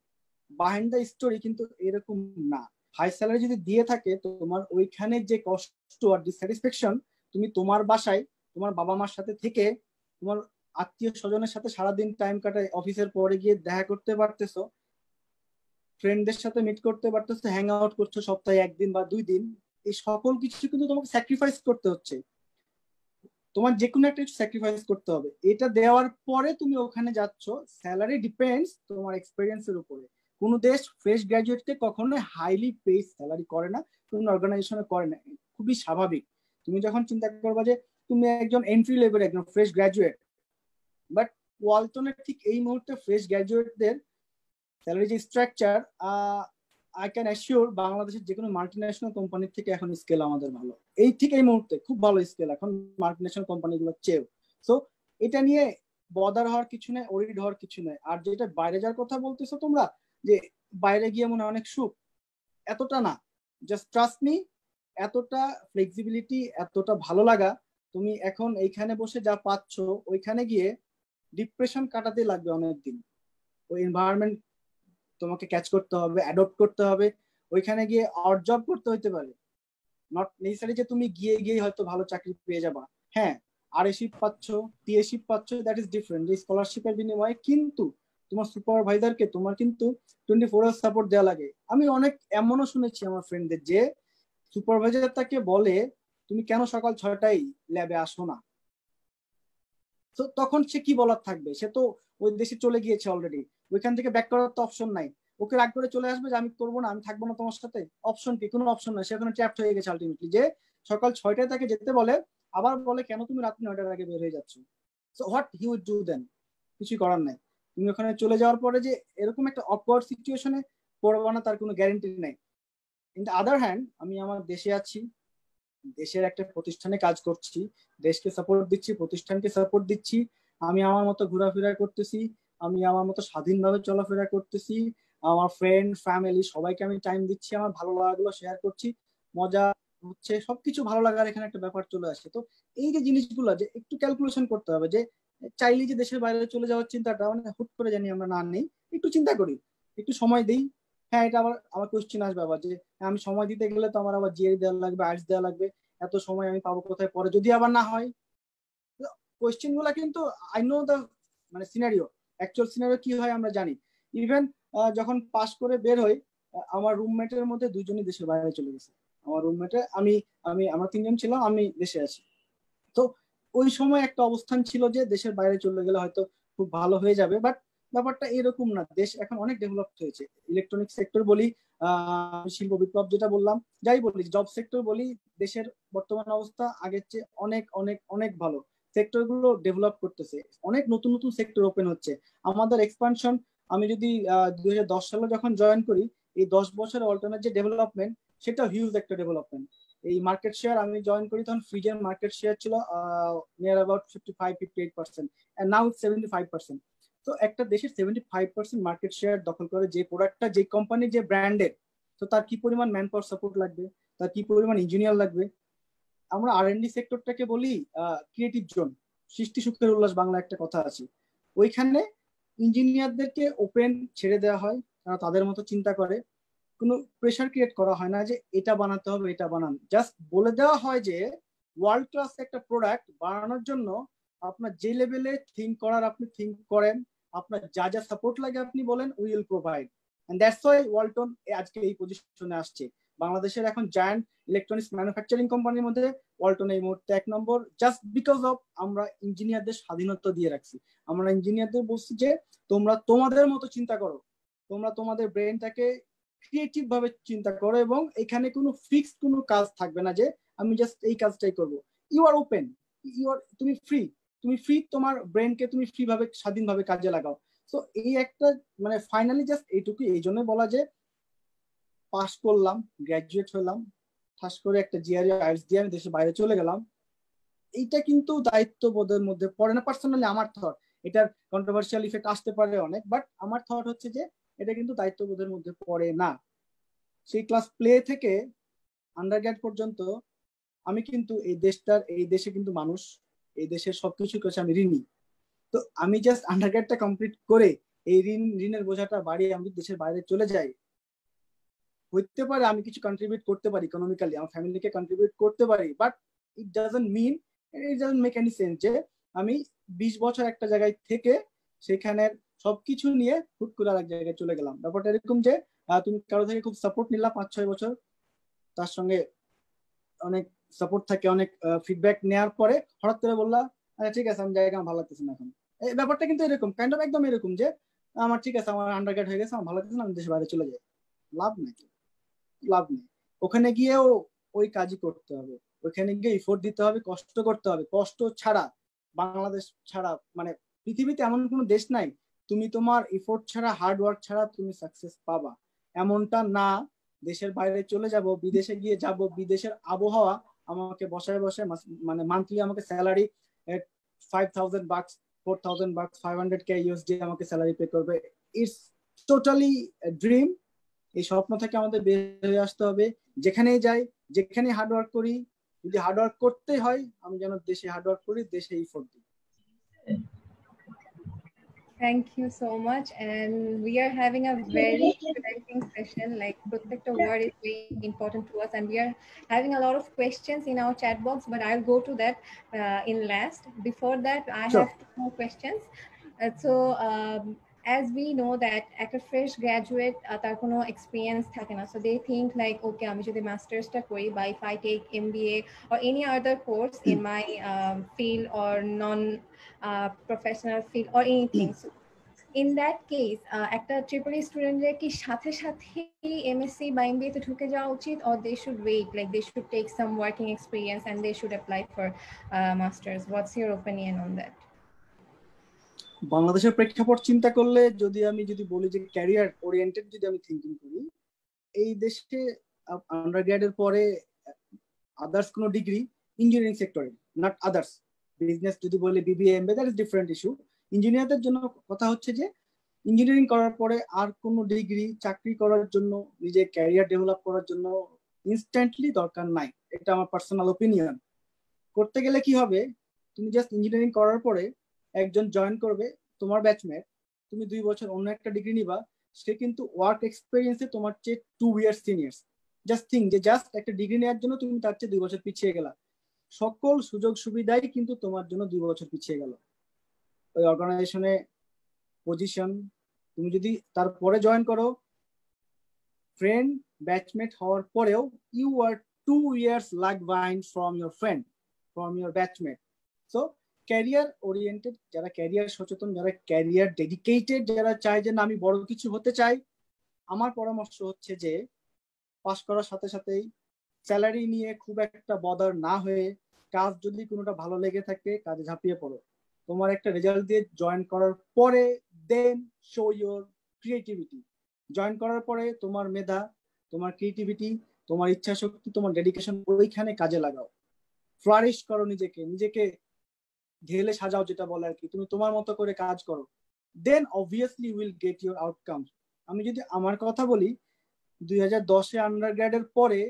বাহিন্ড দ্য স্টোরি কিন্তু এরকম না। হাই স্যালারি যদি দিয়ে থাকে, তোমার ওইখানে যে কষ্ট আর ডিসস্যাটিসফ্যাকশন তুমি তোমার বাসায়, তোমার বাবা মার সাথে থেকে, তোমার আত্মীয় স্বজনের সাথে সারাদিন টাইম কাটায় অফিসের পরে গিয়ে দেখা করতে পারতেছো ফ্রেন্ডদের সাথে মিট করতে পারতেছো হ্যাং আউট করছ সপ্তাহে একদিন বা দুই দিন, এই সকল কিছু কিন্তু তোমাকে স্যাক্রিফাইস করতে হচ্ছে। তোমার যে কোনো একটা স্যাক্রিফাইস করতে হবে। এটা দেওয়ার পরে তুমি ওখানে যাচ্ছ স্যালারি ডিপেন্ডস তোমার এক্সপিরিয়েন্সের উপরে। কোন দেশ ফ্রেশ গ্রাজুয়েটকে কখনোই হাইলি পে স্যালারি করে না, কোন অর্গানাইজেশনে করে না। খুবই স্বাভাবিক। তুমি যখন চিন্তা করবা যে তুমি একজন এন্ট্রি লেভেল একজন ফ্রেশ গ্রাজুয়েট বাট ওয়ালটনের ঠিক এই মুহূর্তে ফ্রেশ গ্রাজুয়েটদের স্যালারি যে স্ট্রাকচার আই ক্যান অ্যাসিওর বাংলাদেশের যে কোনো মাল্টিন্যাশনাল কোম্পানির থেকে এখন স্কেল আমাদের ভালো। এই ঠিক এই মুহূর্তে খুব ভালো স্কেল এখন মাল্টিন্যাশনাল কোম্পানিগুলো চেয়েও। সো এটা নিয়ে বদার হওয়ার কিছু নেই ওরিড হওয়ার কিছু নেই। আর যেটা বাইরে যাওয়ার কথা বলতেছো তোমরা, যে বাইরে গিয়ে মনে অনেক সুখ, এতটা না। জাস্ট ট্রাস্ট মি এতটা ফ্লেক্সিবিলিটি এতটা ভালো লাগা, তুমি এখন এইখানে বসে যা পাচ্ছ, ওইখানে গিয়ে ডিপ্রেশন কাটাতে লাগবে অনেকদিন। ওই এনভায়রনমেন্ট তোমাকে ক্যাচ করতে হবে অ্যাডপ্ট করতে হবে। ওইখানে গিয়ে আউট জব করতে হইতে পারে। নট নেসেসারি যে তুমি গিয়ে গিয়ে হয়তো ভালো চাকরি পেয়ে যাবা। হ্যাঁ আর শিপ পাচ্ছ টিএ শিপ পাচ্ছ দ্যাট ইজ ডিফারেন্ট স্কলারশিপের বিনিময়ে কিন্তু তোমার সুপারভাইজারকে তোমার কিন্তু টোয়েন্টি ফোর আওয়ার সাপোর্ট দেওয়া লাগে। আমি অনেক এমনও শুনেছি আমার ফ্রেন্ডদের যে সুপারভাইজার তাকে বলে, তুমি কেন সকাল ছয়টায় ল্যাবে আসো না? তো তখন সে কি বলার থাকবে? সে তো ওই দেশে চলে গিয়েছে অলরেডি ওইখান থেকে ব্যাক করার তো অপশন নাই। ওকে রাগ করে চলে আসবে যে আমি করব না, আমি থাকব না তোমার সাথে। অপশন কি? কোনো অপশন নাই। সে ওখানে ট্র্যাপড হয়ে গেছে আলটিমেটলি যে সকাল ছয়টায় তাকে যেতে বলে, আবার বলে, কেন তুমি রাত নয়টার আগে বের হয়ে যাচ্ছ? What he would do then কিছুই করার নাই। তুমি ওখানে চলে যাওয়ার পরে যে এরকম একটা অকওয়ার্ড সিচুয়েশনে পড়ব না, তার কোনো গ্যারেন্টি নেই। ইন দ্য আদার হ্যান্ড আমি আমার দেশে আছি, দেশের একটা প্রতিষ্ঠানে কাজ করছি, দেশকে সাপোর্ট দিচ্ছি, প্রতিষ্ঠানকে সাপোর্ট দিচ্ছি, আমি আমার মতো ঘোরাফেরা করতেছি আমি আমার মতো স্বাধীনভাবে চলাফেরা করতেছি, আমার ফ্রেন্ড ফ্যামিলি সবাইকে আমি টাইম দিচ্ছি, আমার ভালো লাগাগুলো শেয়ার করছি, মজা হচ্ছে, সবকিছু ভালো লাগার এখানে একটা ব্যাপার চলে আসছে। তো এই যে জিনিসগুলো যে একটু ক্যালকুলেশন করতে হবে যে চাইলে যে দেশের বাইরে চলে যাওয়ার চিন্তাটা মানে হুট করে জানি আমরা না নেই, একটু চিন্তা করি, একটু সময় দিই। হ্যাঁ এটা আবার আমার কোশ্চেন আসবে আবার যে আমি সময় দিতে গেলে তো আমার আবার জিআই দেওয়া লাগবে আর্টস দেওয়া লাগবে, এত সময় আমি পাবো কোথায় পরে? যদি আবার না হয় কোয়েশ্চেনগুলা কিন্তু আই নো দ্য মানে সিনারিও অ্যাকচুয়াল সিনারিও কি হয় আমরা জানি। ইভেন যখন পাস করে বের হই আমার রুমমেটের মধ্যে দুজনই দেশের বাইরে চলে গেছে। আমার রুমমেটে আমি আমি, আমরা তিনজন ছিলাম, আমি দেশে আছি। তো ওই সময় একটা অবস্থান ছিল যে দেশের বাইরে চলে গেলে হয়তো খুব ভালো হয়ে যাবে বাট ব্যাপারটা এরকম না। দেশ এখন অনেক ডেভেলপ হয়েছে। ইলেকট্রনিক সেক্টর বলি শিল্প বিপ্লব যেটা বললাম, যাই বলি জব সেক্টর বলি, দেশের বর্তমান অবস্থা আগের চেয়ে অনেক অনেক অনেক ভালো। সেক্টরগুলো ডেভেলপ করতেছে। অনেক নতুন নতুন সেক্টর ওপেন হচ্ছে। আমাদের এক্সপানশন আমি যদি দুই হাজার দশ সালে যখন জয়েন করি, এই দশ বছরের অল্টারনেট যে ডেভেলপমেন্ট সেটা হিউজ একটা ডেভেলপমেন্ট এই মার্কেট শেয়ার আমি জয়েন করি তখন ফ্রিজের মার্কেট শেয়ার ছিল near about fifty five fifty eight percent and now seventy five percent তো একটা দেশের seventy five percent market share দখল করে যে প্রোডাক্টটা যে কোম্পানি যে ব্র্যান্ডের তো তার কি পরিমাণ ম্যান পাওয়ার সাপোর্ট লাগবে? তার কি পরিমাণ ইঞ্জিনিয়ার লাগবে? আমরা আর এন ডি সেক্টরটাকে বলি ক্রিয়েটিভ জোন সৃষ্টি সুখের উল্লাস বাংলা একটা কথা আছে। ওইখানে ইঞ্জিনিয়ারদেরকে ওপেন ছেড়ে দেওয়া হয়, তারা তাদের মতো চিন্তা করে। কোনো প্রেশার ক্রিয়েট করা হয় না যে এটা বানাতে হবে, এটা বানান। জাস্ট বলে দেওয়া হয় যে ওয়ার্ল্ড ক্লাস একটা প্রোডাক্ট বানানোর জন্য আপনার যে লেভেলে থিঙ্ক করার আপনি থিঙ্ক করেন, আপনার যা যা সাপোর্ট লাগে আপনি বলেন will provide and that's why Walton আজকে এই পজিশনে আসছে। বাংলাদেশের এখন জায়ান্ট ইলেকট্রনিক্স ম্যানুফ্যাকচারিং কোম্পানির মধ্যে ওয়ালটন এই মুহূর্তে এক নম্বর জাস্ট বিকজ অফ আমরা ইঞ্জিনিয়ারদের স্বাধীনতা দিয়ে রাখছি। আমরা ইঞ্জিনিয়ারদের বলছি যে, তোমরা তোমাদের মতো চিন্তা করো। তোমরা তোমাদের ব্রেনটাকে ক্রিয়েটিভ ভাবে চিন্তা করো এবং এখানে কোনো ফিক্সড কোনো কাজ থাকবে না যে, আমি জাস্ট এই কাজটাই করব। You are open you are তুমি ফ্রি তুমি ফ্রি তোমার ব্রেনকে তুমি ফ্রি ভাবে স্বাধীনভাবে কাজে লাগাও। তো এই একটা মানে ফাইনালি জাস্ট এইটুকু এই জন্য বলা যে পাস করলাম গ্র্যাজুয়েট হলাম ঠাস করে একটা জিআরই আইএলস দিয়ে আমি দেশের বাইরে চলে গেলাম। এইটা কিন্তু দায়িত্ববোধের মধ্যে পড়ে না। পার্সোনালি আমার থট এটার কন্ট্রোভার্সিয়াল ইফেক্ট আসতে পারে অনেক বাট আমার থট হচ্ছে যে এটা কিন্তু দায়িত্ববোধের মধ্যে পড়ে না। সেই ক্লাস প্লে থেকে আন্ডার পর্যন্ত আমি কিন্তু এই দেশটার, এই দেশে কিন্তু মানুষ, এই দেশের সবকিছু কাছে আমি ঋণী। তো আমি জাস্ট আন্ডার কমপ্লিট করে এই ঋণ, ঋণের বোঝাটা বাড়িয়ে আমি দেশের বাইরে চলে যাই। হইতে পারে আমি কিছু কন্ট্রিবিউট করতে পারি ইকোনমিক্যালি আমার ফ্যামিলিকে কন্ট্রিবিউট করতে পারি but it doesn't mean it doesn't make any sense যে আমি বিশ বছর একটা জায়গায় থেকে সেখানের সবকিছু নিয়ে হুট করে আরেক জায়গায় চলে গেলাম। ব্যাপারটা এরকম যে তুমি কারও থেকে খুব সাপোর্ট নিলাম পাঁচ, ছয় বছর, তার সঙ্গে অনেক সাপোর্ট থাকে, অনেক ফিডব্যাক নেওয়ার পরে হঠাৎ করে বললা আচ্ছা ঠিক আছে, আমি জায়গা ভালো লাগতেছে না এখন। এই ব্যাপারটা কিন্তু এরকম কাইন্ড অফ একদম এরকম যে, আমার ঠিক আছে, আমার আন্ডার হয়ে গেছে, আমার ভালো লাগতেছে না, আমি দেশের বাইরে চলে যাই। লাভ নাকি লাভ নেই। ওখানে গিয়েও ওই কাজই করতে হবে। ওখানে গিয়ে ইফোর্ট দিতে হবে, কষ্ট করতে হবে। কষ্ট ছাড়া, বাংলাদেশ ছাড়া মানে পৃথিবীতে এমন কোনো দেশ নাই। তুমি তোমার ইফোর্ট ছাড়া হার্ড ওয়ার্ক ছাড়া তুমি সাকসেস পাবা। এমনটা না। দেশের বাইরে চলে যাব, বিদেশে গিয়ে যাব, বিদেশের আবহাওয়া আমাকে বসায় বসে মানে মান্থলি আমাকে salary five thousand bucks four thousand bucks five hundred K USD আমাকে স্যালারি পে করবে। ইটস টোটালি ড্রিম এই স্বপ্ন থেকে আমাদের বের হয়ে আসতে হবে যেখানেই যাই যেখানে হার্ডওয়ার্ক করি যদি হার্ডওয়ার্ক করতে হয় আমি যেন দেশে হার্ডওয়ার্ক করি দেশে ইফোর্ট দিই Thank you so much. And we are having a very interesting session. Like protector word is very important to us. And we are having a lot of questions in our chat box, but I'll go to that uh, in last. Before that, I sure. have two more questions. Uh, so um, as we know that একটা ফ্রেশ গ্র্যাজুয়েট তার কোনো এক্সপিরিয়েন্স থাকে না so they think like okay আমি যদি মাস্টার্সটা করি বা if I take M B A or any other course in my field or non uh, professional field or anything so in that case একটা ট্রিপল স্টুডেন্টের কি সাথে সাথে এমএসসি বা এমবিএ তে ঢুকে যাওয়া উচিত or they should wait like they should take some working experience and they should apply for uh, masters what's your opinion on that বাংলাদেশের প্রেক্ষাপট চিন্তা করলে যদি আমি যদি বলি যে ক্যারিয়ার ওরিয়েন্টেড যদি আমি থিঙ্কিং করি, এই দেশে আন্ডার গ্রেডের পরে আদার্স কোনো ডিগ্রি ইঞ্জিনিয়ারিং সেক্টরে নট আদার্স বিজনেস যদি বলি BBA MBA that is different issue ইঞ্জিনিয়ারদের জন্য কথা হচ্ছে যে ইঞ্জিনিয়ারিং করার পরে আর কোনো ডিগ্রি চাকরি করার জন্য, নিজের ক্যারিয়ার ডেভেলপ করার জন্য ইনস্ট্যান্টলি দরকার নাই। এটা আমার পার্সোনাল ওপিনিয়ন করতে গেলে কি হবে? তুমি জাস্ট ইঞ্জিনিয়ারিং করার পরে একজন জয়েন করবে তোমার ব্যাচমেট তুমি দুই বছর অন্য একটা ডিগ্রি নিবা, সে কিন্তু ওয়ার্ক এক্সপিরিয়েন্সে তোমার চেয়ে two years seniors just think যে জাস্ট একটা ডিগ্রি নেওয়ার জন্য তুমি তার চেয়ে দুই বছর পিছিয়ে গেলা। সকল সুযোগ সুবিধাই কিন্তু তোমার জন্য দুই বছর পিছিয়ে গেল। ওই অর্গানাইজেশনে পজিশন তুমি যদি তারপরে জয়েন করো ফ্রেন্ড ব্যাচমেট হওয়ার পরেও you are two years lag behind from your friend from your batchmate so career oriented যারা ক্যারিয়ার সচেতন, যারা ক্যারিয়ার ডেডিকেটেড যারা চায় যে না, আমি বড় কিছু হতে চাই, আমার পরামর্শ হচ্ছে যে পাশ করার সাথে সাথেই স্যালারি নিয়ে খুব একটা বদার না হয়ে কাজ যদি কোনোটা ভালো লেগে থাকে, কাজে ঝাঁপিয়ে পড়ো। তোমার একটা রেজাল্ট দিয়ে জয়েন করার পরে then show your creativity join করার পরে তোমার মেধা, তোমার ক্রিয়েটিভিটি তোমার ইচ্ছা শক্তি তোমার ডেডিকেশন ওইখানে কাজে লাগাও। ফ্লারিশ করো নিজেকে নিজেকে ঢেলে সাজাও যেটা বলে আর কি। তুমি তোমার মতো করে কাজ করো। Then obviously will get your outcome আমি যদি আমার কথা বলি, দুই হাজার দশে আন্ডার গ্রেডের পরে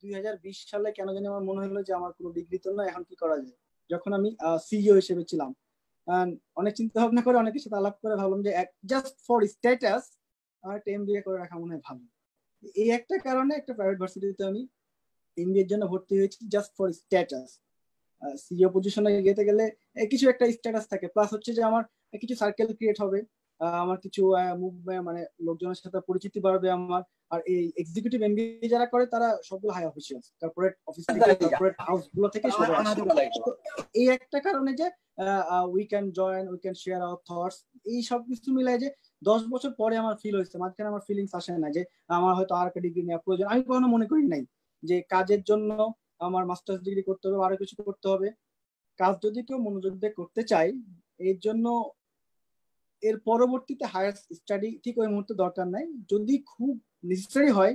দুই হাজার বিশ সালে কেন জানি আমার মনে হলো যে আমার কোনো ডিগ্রি তো না, এখন কি করা যায়? যখন আমি সিইও হিসেবে ছিলাম। অনেক চিন্তা ভাবনা করে অনেকের সাথে আলাপ করে ভাবলাম যে জাস্ট ফর স্ট্যাটাস আমার একটা এমবিএ করে রাখা মনে হয় ভালো। এই একটা কারণে একটা প্রাইভেট ভার্সিটিতে আমি এমবিএ এর জন্য ভর্তি হয়েছি জাস্ট ফর স্ট্যাটাস সিইও পজিশনে যেতে গেলে কিছু একটা স্ট্যাটাস থাকে। প্লাস হচ্ছে যে আমার কিছু সার্কেল ক্রিয়েট হবে। আমার কিছু মানে লোকজনের সাথে পরিচিতি বাড়বে আমার। আর এই এক্সিকিউটিভ এমবিএ যারা করে তারা সবগুলো হাই অফিসিয়ালস কর্পোরেট অফিস থেকে কর্পোরেট হাউসগুলো থেকে এই একটা কারণে যে we can join we can share our thoughts এই সব কিছু মিলাই যে দশ বছর পরে আমার ফিল হয়েছে। মাঝখানে আমার ফিলিংস আসে না যে আমার হয়তো আর একটা ডিগ্রি নেওয়া প্রয়োজন। আমি কখনো মনে করি নাই যে কাজের জন্য আমার মাস্টার্স ডিগ্রি করতে হবে, আরও কিছু করতে হবে। কাজ যদি কেউ মনোযোগ দিয়ে করতে চাই এর জন্য এর পরবর্তীতে হায়ার স্টাডি ঠিক ওই মুহূর্তে দরকার নাই। যদি খুব নেসেসারি হয়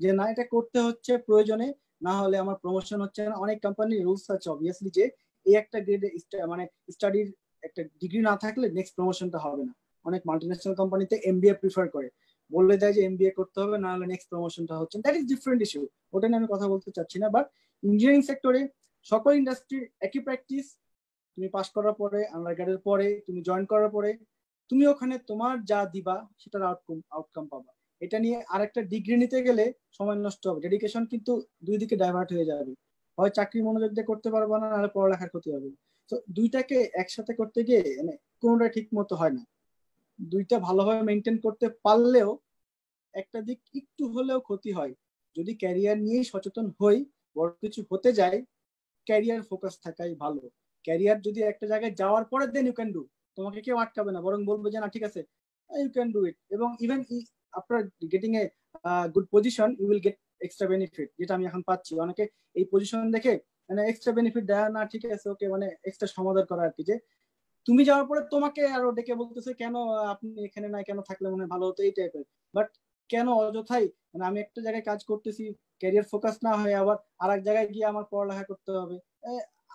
যে না, এটা করতে হচ্ছে প্রয়োজনে, না হলে আমার প্রমোশন হচ্ছে না। অনেক কোম্পানির রুলস আছে অবভিয়াসলি যে এই একটা গ্রেডে মানে স্টাডির একটা ডিগ্রি না থাকলে নেক্সট প্রমোশনটা হবে না। অনেক মাল্টিন্যাশনাল কোম্পানিতে এমবিএ প্রিফার করে। বলে দেয় যে এমবিএ করতে হবে, না হলে নেক্সট প্রমোশনটা হচ্ছে দ্যাট ইজ ডিফারেন্ট ইস্যু ওটা নিয়ে আমি কথা বলতে চাচ্ছি না বাট ইঞ্জিনিয়ারিং সেক্টরে সকল ইন্ডাস্ট্রির একই প্র্যাকটিস তুমি পাস করার পরে আন্ডার পরে, তুমি জয়েন করার পরে, তুমি ওখানে তোমার যা দিবা, সেটার আউটকাম আউটকাম পাবা। এটা নিয়ে আর একটা ডিগ্রি নিতে গেলে সময় নষ্ট হবে। ডেডিকেশন কিন্তু দুই দিকে ডাইভার্ট হয়ে যাবে। হয় চাকরি মনোযোগ দিয়ে করতে পারব না, নাহলে পড়ালেখার ক্ষতি হবে। তো দুইটাকে একসাথে করতে গিয়ে মানে কোনোটা ঠিক মতো হয় না। দুইটা ভালোভাবে মেনটেন করতে পারলেও একটা দিক একটু হলেও ক্ষতি হয়। যদি ক্যারিয়ার নিয়ে সচেতন হই বড় কিছু হতে যায় ক্যারিয়ার ফোকাস থাকাই ভালো। ক্যারিয়ার যদি একটা জায়গায় যাওয়ার পরে দেন ইউ ক্যান ডু তোমাকে কেউ আটকাবে না, বরং বলবে যে, না, ঠিক আছে ইউ ক্যান ডু ইট এবং even after getting a good position you will get extra benefit যেটা আমি এখন পাচ্ছি। অনেকে এই পজিশন দেখে মানে এক্সট্রা বেনিফিট দেয়, না, ঠিক আছে ওকে মানে এক্সট্রা সমাধান করা আর কি যে, তুমি যাওয়ার পরে তোমাকে আরও ডেকে বলতেছে, কেন আপনি এখানে নাই, কেন থাকলে মনে ভালো হতো? এই টাইপের বাট কেন অযথাই মানে আমি একটা জায়গায় কাজ করতেছি ক্যারিয়ার ফোকাস না হয়ে আবার আর এক জায়গায় গিয়ে আমার পড়ালেখা করতে হবে।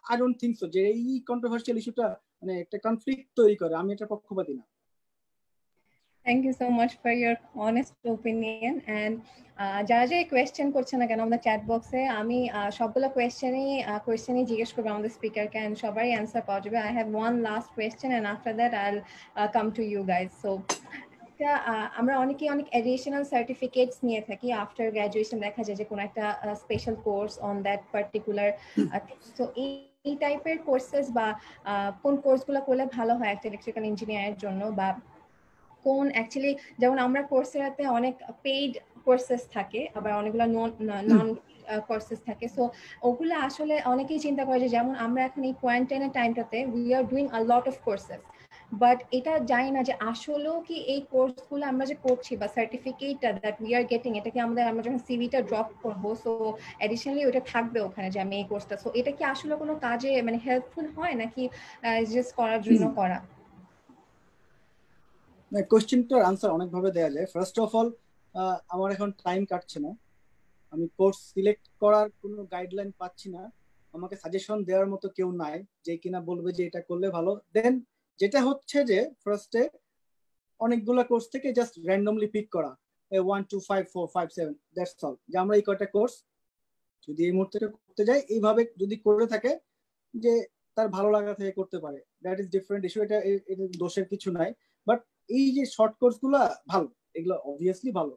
আই ডোন্ট থিঙ্ক সো যে এই কন্ট্রোভার্সিয়াল ইস্যুটা মানে একটা কনফ্লিক্ট তৈরি করে, আমি এটা পক্ষপাতি না। Thank you so much for your honest opinion and যারা যে কোয়েশ্চেন করছে না কেন আমাদের চ্যাট বক্সে আমি সবগুলো কোয়েশ্চেনই কোয়েশ্চেনই জিজ্ঞেস করব আমাদের স্পিকারকে অ্যান্ড সবারই অ্যান্সার পাওয়া যাবে। I have one last question and after that I come to you guys so আমরা অনেকে অনেক এডিশনাল সার্টিফিকেটস নিয়ে থাকি আফটার গ্র্যাজুয়েশন দেখা যায় যে কোনো একটা special course on that particular তো এই এই টাইপের কোর্সেস বা কোন কোর্সগুলো করলে ভালো হয় একটা ইলেকট্রিক্যাল ইঞ্জিনিয়ারের জন্য বা কোন অ্যাকচুয়ালি যেমন আমরা কোর্সেরাতে অনেক পেইড কোর্সেস থাকে আবার অনেকগুলো নন নন কোর্সেস থাকে। সো ওগুলো আসলে অনেকেই চিন্তা করে যে যেমন আমরা এখন এই কোয়ারেন্টাইনের টাইমটাতে we are doing a lot of courses but এটা জানি না যে আসলেও কি এই কোর্সগুলো আমরা যে করছি বা সার্টিফিকেটটা দ্যাট উই আর গেটিং এটা কি আমাদের আমরা যখন সিভিটা ড্রপ করব সো অ্যাডিশনালি ওটা থাকবে ওখানে যে আমি এই কোর্সটা সো এটা কি আসলে কোনো কাজে মানে হেল্পফুল হয় নাকি জাস্ট করার জন্য করা? না কোশ্চেনটার আনসার অনেকভাবে দেওয়া যায়। ফার্স্ট অফ অল আমার এখন টাইম কাটছে না। আমি কোর্স সিলেক্ট করার কোনো গাইডলাইন পাচ্ছি না। আমাকে সাজেশন দেওয়ার মতো কেউ নাই যে কিনা বলবে যে এটা করলে ভালো। দেন যেটা হচ্ছে যে ফার্স্টে অনেকগুলো কোর্স থেকে জাস্ট র্যান্ডমলি পিক করা। One two five four five seven that's all যে আমরা এই কয়টা কোর্স যদি এই মুহূর্তে করতে যাই, এইভাবে যদি করে থাকে যে তার ভালো লাগা থেকে করতে পারে। দ্যাট ইজ ডিফারেন্ট ইস্যু এটা দোষের কিছু নাই। বাট এই যে শর্ট কোর্সগুলা ভালো, এগুলো অবভিয়াসলি ভালো।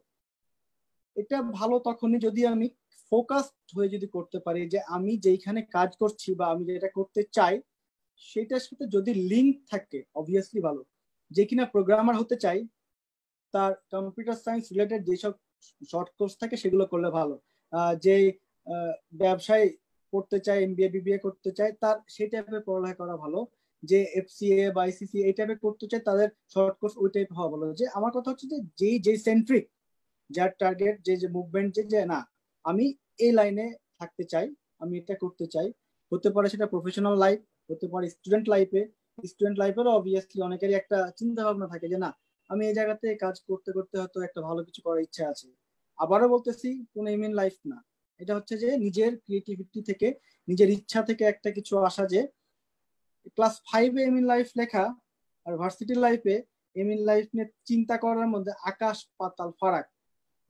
এটা ভালো তখনই যদি আমি ফোকাস হয়ে যদি করতে পারি যে আমি যেইখানে কাজ করছি বা আমি যেটা করতে চাই সেটার সাথে যদি লিঙ্ক থাকে অবভিয়াসলি ভালো। যে কিনা প্রোগ্রামার হতে চাই, তার কম্পিউটার সায়েন্স রিলেটেড যেসব শর্ট কোর্স থাকে, সেগুলো করলে ভালো। যে ব্যবসায় পড়তে চায় এমবিএ বিবিএ করতে চায়, তার সেই টাইপের পড়ালেখা করা ভালো। যে এফসিএ বা আইসিসি এই টাইপের করতে চায়, তাদের শর্ট কোর্স ওই টাইপ হওয়া ভালো। যে, আমার কথা হচ্ছে যে, যেই যেই সেন্ট্রিক যার টার্গেট যে যে মুভমেন্ট যে যে, না, আমি এই লাইনে থাকতে চাই, আমি এটা করতে চাই। হতে পারে সেটা প্রফেশনাল লাইফ হতে পারে স্টুডেন্ট লাইফে স্টুডেন্ট লাইফেরও অবভিয়াসলি অনেকেরই একটা চিন্তা ভাবনা থাকে যে না, আমি এই জায়গাতে কাজ করতে করতে হয়তো একটা ভালো কিছু করার ইচ্ছা আছে। আবারও বলতেছি, কোনো এম ইন লাইফ না। এটা হচ্ছে যে নিজের ক্রিয়েটিভিটি থেকে, নিজের ইচ্ছা থেকে একটা কিছু আসা যে ক্লাস ফাইভে এম ইন লাইফ লেখা আর ভার্সিটি লাইফে এম ইন লাইফ নিয়ে চিন্তা করার মধ্যে আকাশ, পাতাল, ফারাক।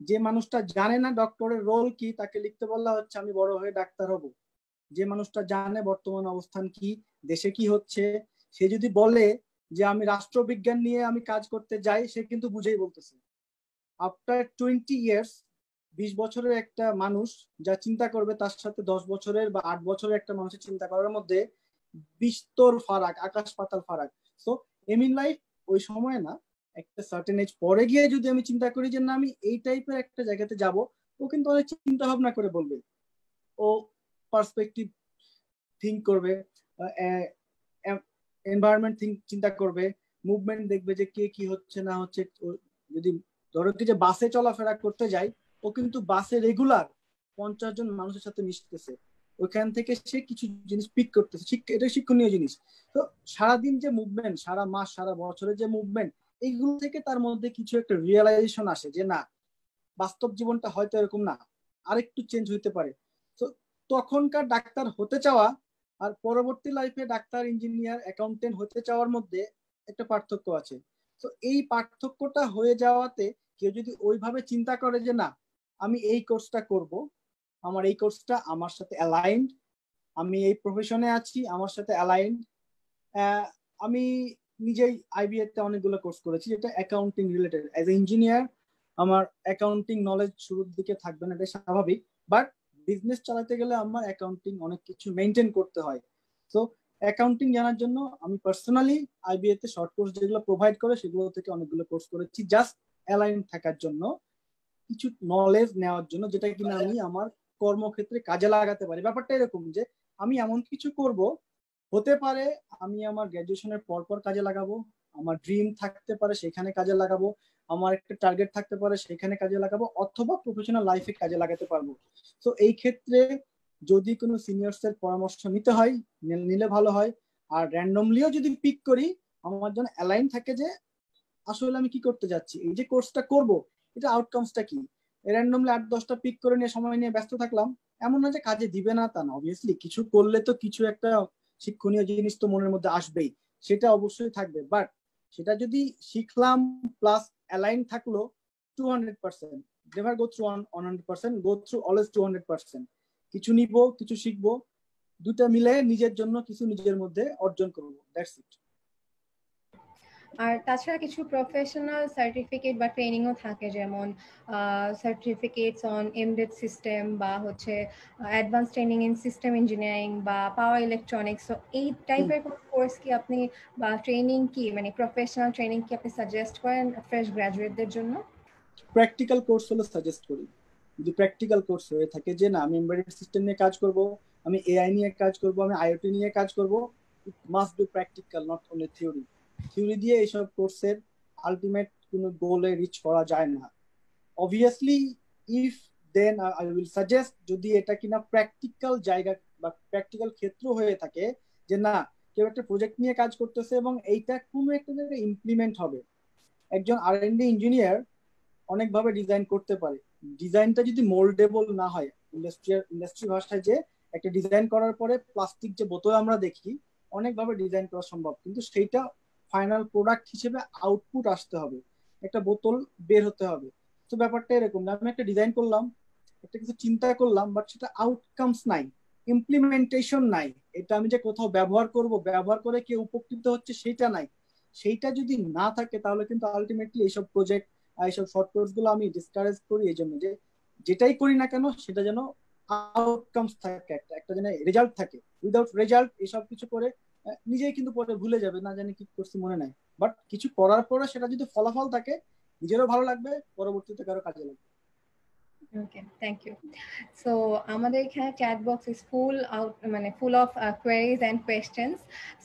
যে মানুষটা জানে না ডক্টরের রোল কি, তাকে লিখতে বলা হচ্ছে, আমি বড় হয়ে ডাক্তার হব। যে মানুষটা জানে বর্তমান অবস্থান কি, দেশে কি হচ্ছে, সে যদি বলে যে আমি রাষ্ট্রবিজ্ঞান নিয়ে আমি কাজ করতে যাই, সে কিন্তু বুঝেই বলতেছে। আফটার টোয়েন্টি ইয়ার্স বিশ বছরের একটা মানুষ যা চিন্তা করবে তার সাথে দশ বছরের বা আট বছরের একটা মানুষের চিন্তা করার মধ্যে বিস্তর ফারাক, আকাশ পাতাল ফারাক। সো এম ইন লাইফ ওই সময় না, একটা সার্টেন এজ পরে গিয়ে যদি আমি চিন্তা করি যে না, আমি এই টাইপের একটা জায়গাতে যাব, ও কিন্তু অনেক চিন্তা ভাবনা করে বলবে। ও পার্সপেক্টিভ থিঙ্ক করবে এনভায়রনমেন্ট থিঙ্ক চিন্তা করবে মুভমেন্ট দেখবে যে কে কি হচ্ছে না হচ্ছে যদি ধরো কি যে বাসে চলাফেরা করতে যাই, ও কিন্তু বাসে রেগুলার পঞ্চাশ জন মানুষের সাথে মিশতেছে। ওইখান থেকে সে কিছু জিনিস পিক করতেছে। এটা শিক্ষণীয় জিনিস। তো সারাদিন যে মুভমেন্ট সারা মাস, সারা বছরের যে মুভমেন্ট এইগুলো থেকে তার মধ্যে কিছু একটা রিয়েলাইজেশন আসে যে না, বাস্তব জীবনটা হয়তো এরকম না। আরেকটু চেঞ্জ হইতে পারে। তখনকার ডাক্তার হতে চাওয়া আর পরবর্তী লাইফে ডাক্তার ইঞ্জিনিয়ার অ্যাকাউন্টেন্ট হতে চাওয়ার মধ্যে একটা পার্থক্য আছে। তো এই পার্থক্যটা হয়ে যাওয়াতে কেউ যদি ওইভাবে চিন্তা করে যে না, আমি এই কোর্সটা করব, আমার এই কোর্সটা আমার সাথে অ্যালাইন্ড আমি এই প্রফেশনে আছি, আমার সাথে অ্যালাইন্ড আমি নিজেই আইবিএ তে অনেকগুলো কোর্স করেছি, যেটা accounting related as a engineer আমার অ্যাকাউন্টিং নলেজ শুরুর দিকে থাকবে না এটা স্বাভাবিক। বাট বিজনেস চালাতে গেলে আমার অ্যাকাউন্টিং অনেক কিছু মেনটেন করতে হয়। তো অ্যাকাউন্টিং জানার জন্য আমি পার্সোনালি আইবিএ তে শর্ট কোর্স যেগুলো প্রোভাইড করে সেগুলো থেকে অনেকগুলো কোর্স করেছি জাস্ট অ্যালাইন থাকার জন্য, কিছু নলেজ নেওয়ার জন্য, যেটা কিনা আমি আমার কর্মক্ষেত্রে কাজে লাগাতে পারি। ব্যাপারটা এরকম যে, আমি এমন কিছু করব, হতে পারে আমি আমার গ্র্যাজুয়েশনের পর পর কাজে লাগাবো, আমার ড্রিম থাকতে পারে সেখানে কাজে লাগাবো আমার একটা টার্গেট থাকতে পারে, সেখানে কাজে লাগাবো অথবা প্রফেশনাল লাইফে কাজে লাগাতে পারব। তো এই ক্ষেত্রে যদি কোনো সিনিয়র্স এর পরামর্শ নিতে হয় নিলে ভালো হয়। আর র্যান্ডমলিও যদি পিক করি, আমার জন্য অ্যালাইন থাকে যে আসলে আমি কি করতে যাচ্ছি, এই যে কোর্সটা করব, এটা আউটকামসটা কি? র্যান্ডমলি আট, দশটা পিক করে নিয়ে, সময় নিয়ে ব্যস্ত থাকলাম। এমন না যে কাজে দিবে না তা না অবভিয়াসলি কিছু করলে তো কিছু একটা শিক্ষণীয় জিনিস তো মনের মধ্যে আসবেই, সেটা অবশ্যই থাকবে। বাট সেটা যদি শিখলাম প্লাস অ্যালাইন থাকল two hundred percent never go through one hundred percent go through always two hundred percent কিছু নিব, কিছু শিখব দুটা মিলে নিজের জন্য কিছু নিজের মধ্যে অর্জন করব দ্যাটস ইট আর তাছাড়া কিছু প্রফেশনাল সার্টিফিকেট বা ট্রেনিংও থাকে, যেমন সার্টিফিকেটস অন এমডেড সিস্টেম বা হচ্ছে advance training in system engineering বা পাওয়ার ইলেকট্রনিক্স এই টাইপের কোনো কোর্স কি আপনি বা ট্রেনিং কি মানে প্রফেশনাল ট্রেনিং কি আপনি সাজেস্ট করেন ফ্রেশ গ্র্যাজুয়েটদের জন্য? প্র্যাকটিক্যাল কোর্স হলো সাজেস্ট করি। যদি প্র্যাকটিক্যাল কোর্স হয়ে থাকে যে, না, আমি এমবেডেড সিস্টেম নিয়ে কাজ করব, আমি এআই নিয়ে কাজ করব, আমি আইওটি নিয়ে কাজ করব it must be practical not only theory theory দিয়ে এইসব কোর্সের আলটিমেট কোনো গোলে রিচ করা যায় না। Obviously if then I will suggest যদি এটা কিনা প্র্যাকটিক্যাল জায়গা বা প্র্যাকটিক্যাল ক্ষেত্র হয়ে থাকে যে না, কেউ একটা প্রজেক্ট নিয়ে কাজ করতেছে এবং এইটা কোনো একটা জায়গায় ইমপ্লিমেন্ট হবে। একজন আর এন ডি ইঞ্জিনিয়ার অনেকভাবে ডিজাইন করতে পারে। ডিজাইনটা যদি মোল্ডেবল না হয় ইন্ডাস্ট্রিয়াল ইন্ডাস্ট্রি ভাষায় যে একটা ডিজাইন করার পরে প্লাস্টিক যে বোতল আমরা দেখি, অনেকভাবে ডিজাইন করা সম্ভব। কিন্তু সেইটা ফাইনাল প্রোডাক্ট হিসেবে আউটপুট আসতে হবে। একটা বোতল বের হতে হবে। তো ব্যাপারটা এরকম আমি একটা ডিজাইন করলাম, একটা কিছু চিন্তা করলাম বাট সেটা আউটকামস নাই ইমপ্লিমেন্টেশন নাই। এটা আমি যে কোথাও ব্যবহার করব, ব্যবহার করে কে উপকৃত হচ্ছে সেটা নাই। সেইটা যদি না থাকে, তাহলে কিন্তু আলটিমেটলি এইসব প্রজেক্ট এইসব শর্ট কোর্সগুলো আমি ডিসকারেজ করি এই জন্য যে যেটাই করি না কেন, সেটা যেন আউটকামস থাকে, একটা একটা যেন রেজাল্ট থাকে। উইদাউট রেজাল্ট এসব কিছু করে নিজেই কিন্তু পরে ভুলে যাবে না জানি কি করছি মনে নাই। বাট কিছু করার পরে সেটা যদি ফলাফল থাকে নিজেরও ভালো লাগবে পরবর্তীতে কারও কাজে লাগবে। ওকে থ্যাংক ইউ সো আমাদের এখানে chat box is full out মানে full of queries and questions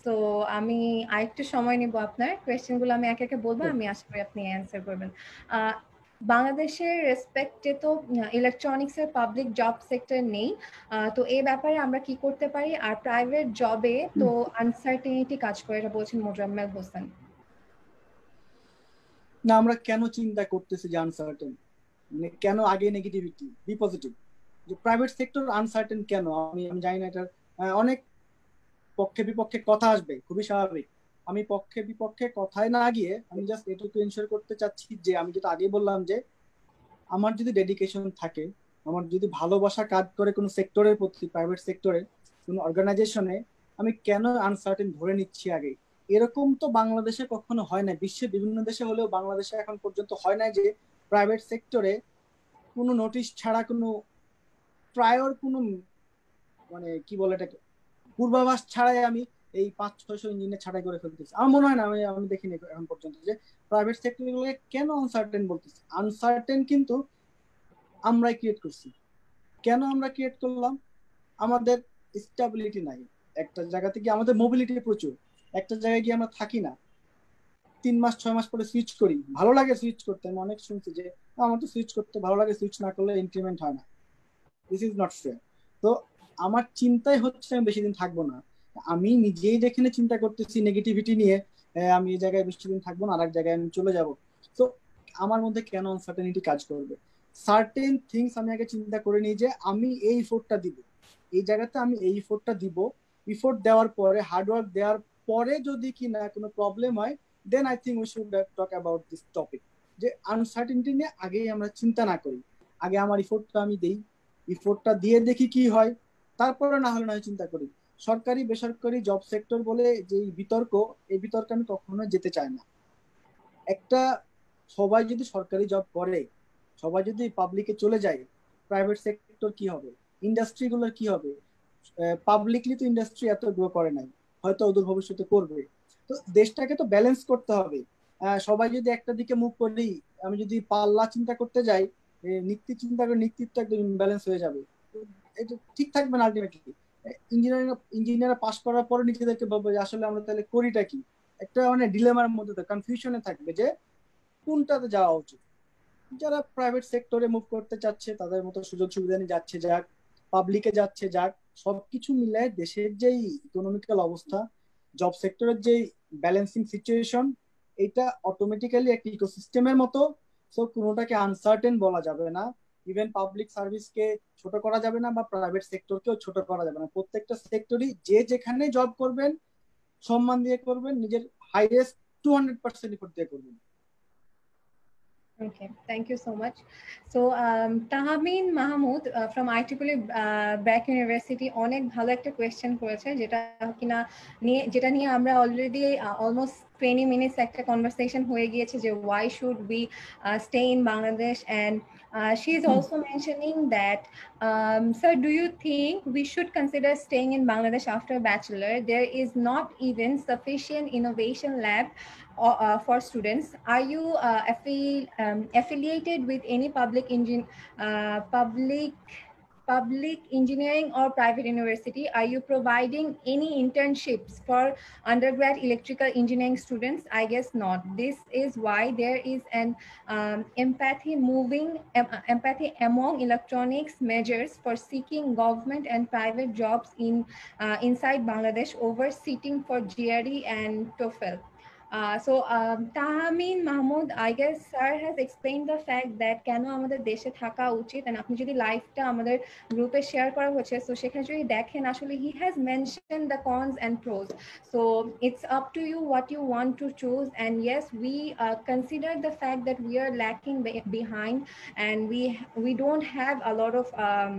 so আমি আরেকটু সময় নিব আপনার। কোয়েশ্চেনগুলো আমি একে একে বলব আমি আশা করি আপনি অ্যান্সার করবেন। বাংলাদেশের রেসপেক্টে তো ইলেকট্রনিক্স এর পাবলিক জব সেক্টর নেই। তো এই ব্যাপারে আমরা কি করতে পারি? আর প্রাইভেট জবে তো আনসার্টেনিটি কাজ করে এটা বলছেন মোজাম্মেল হোসেন। না আমরা কেন চিন্তা করতেছি যে আনসার্টেন মানে কেন আগে নেগেটিভিটি বি পজিটিভ যে প্রাইভেট সেক্টর আনসার্টেন কেন? আমি আমি জানি না এটার অনেক পক্ষে বিপক্ষে কথা আসবে খুবই স্বাভাবিক। আমি পক্ষে বিপক্ষে কথায় না গিয়ে আমি জাস্ট এটুকু এনশোর করতে চাচ্ছি যে, আমি যেটা আগে বললাম যে, আমার যদি ডেডিকেশন থাকে, আমার যদি ভালোবাসা কাজ করে কোনো সেক্টরের প্রতি প্রাইভেট সেক্টরে কোনো অর্গানাইজেশনে আমি কেন আনসার্টেন ধরে নিচ্ছি আগে এরকম তো বাংলাদেশে কখনো হয় না বিশ্বের বিভিন্ন দেশে হলেও বাংলাদেশে এখন পর্যন্ত হয় না যে প্রাইভেট সেক্টরে কোনো নোটিশ ছাড়া কোনো প্রায়র কোনো মানে কি বলে এটাকে, পূর্বাভাস ছাড়াই আমি এই পাঁচ, ছয়শো ইঞ্জিনিয়ার ছাড়াই করে ফেলতেছি। আমার মনে হয় না, আমি আমি দেখিনি এখন পর্যন্ত যে প্রাইভেট সেক্টরগুলোকে কেন আনসার্টেন বলতেছি? আনসার্টেন কিন্তু আমরাই ক্রিয়েট করছি। কেন আমরা ক্রিয়েট করলাম? আমাদের স্টেবিলিটি নাই। একটা জায়গা থেকে আমাদের মোবিলিটি প্রচুর। একটা জায়গায় গিয়ে আমরা থাকি না। তিন মাস, ছয় মাস পরে সুইচ করি। ভালো লাগে সুইচ করতে। আমি অনেক শুনছি যে আমার তো সুইচ করতে ভালো লাগে সুইচ না করলে ইনক্রিমেন্ট হয় না। দিস ইজ নট ফেয়ার তো আমার চিন্তাই হচ্ছে আমি বেশি দিন থাকব না। আমি নিজেই যেখানে চিন্তা করতেছি নেগেটিভিটি নিয়ে আমি এই জায়গায় বেশি দিন থাকব না আর এক জায়গায় আমি চলে যাব। তো আমার মধ্যে কেন আনসার্টেনিটি কাজ করবে? সার্টেন থিংস আমি আগে চিন্তা করে নিই যে, আমি এই ইফোর্টটা দিব। এই জায়গাতে আমি এই ইফোর্টটা দিব। ইফোর্ট দেওয়ার পরে হার্ডওয়ার্ক দেওয়ার পরে যদি কি না কোনো প্রবলেম হয় then I think we should talk about this topic যে আনসার্টেনিটি নিয়ে আগেই আমরা চিন্তা না করি। আগে আমার ইফোর্টটা আমি দেই। ইফোর্টটা দিয়ে দেখি কি হয়। তারপরে না হলে নয় চিন্তা করি। সরকারি বেসরকারি জব সেক্টর বলে যে বিতর্ক, এই বিতর্কে আমি কখনো যেতে চাই না। একটা, সবাই যদি সরকারি জব করে, সবাই যদি পাবলিকে চলে যায় প্রাইভেট সেক্টর কি হবে? ইন্ডাস্ট্রিগুলোর কি হবে? পাবলিকলি তো ইন্ডাস্ট্রি এত গ্রো করে নাই, হয়তো অদূর ভবিষ্যতে করবে। তো দেশটাকে তো ব্যালেন্স করতে হবে। সবাই যদি একটা দিকে মুখ করি, আমি যদি পাল্লা চিন্তা করতে যাই নীতি চিন্তা করে নীতিত্ব একদম হয়ে যাবে। এটা ঠিক থাকবে না আলটিমেটলি ইঞ্জিনিয়ারিং, ইঞ্জিনিয়ার পাস করার পরে নিজেদেরকে ভাববে যে আসলে আমরা তাহলে করিটা কি? একটা মানে ডিলেমার মধ্যে কনফিউশনে থাকবে যে কোনটাতে যাওয়া উচিত? যারা প্রাইভেট সেক্টরে মুভ করতে চাচ্ছে, তাদের মতো সুযোগ সুবিধা নিয়ে যাচ্ছে, যাক পাবলিকে যাচ্ছে, যাক, সবকিছু মিলে দেশের যেই ইকোনমিক্যাল অবস্থা জব সেক্টরের যেই ব্যালেন্সিং সিচুয়েশন এটা অটোমেটিক্যালি একটা ইকোসিস্টেমের মতো সো কোনোটাকে আনসার্টেন বলা যাবে না। ইভেন পাবলিক সার্ভিসকে ছোট করা যাবে না বা প্রাইভেট সেক্টরকেও ছোট করা যাবে না। প্রত্যেকটা সেক্টরই যে যেখানে জব করবেন, সম্মান দিয়ে করবেন, নিজের হাইয়েস্ট টু হান্ড্রেড পার্সেন্ট দিয়ে করবেন। Okay, thank you so much. So, um, Tahamin Mahmood uh, from IEEE uh, Back University অনেক ভালো একটা কোয়েশ্চেন করেছে যেটা কিনা নিয়ে যেটা নিয়ে আমরা অলরেডি অলমোস্ট 20 minutes একটা conversation হয়ে গিয়েছে যে why should we uh, stay in Bangladesh and uh, she is also mentioning that um, sir do you think we should consider staying in Bangladesh after bachelor there is not even sufficient innovation lab uh, uh, for students. Are you uh, affi- um, affiliated with any public engine uh, public public engineering or private university? Are you providing any internships for undergrad electrical engineering students? I guess not. This is why there is an um, empathy moving um, empathy among electronics measures for seeking government and private jobs in uh, inside bangladesh over sitting for gre and TOEFL Uh, so um, Tahamin Mahmood, I guess sir has explained the fact that কেন আমাদের দেশে থাকা উচিত and আপনি যদি লাইভটা আমাদের গ্রুপে শেয়ার করা হচ্ছে so সেখানে যদি দেখেন আসলে he has mentioned the cons and pros so it's up to you what you want to choose and yes we uh, consider the fact that we are lacking be behind and we we don't have a lot of um,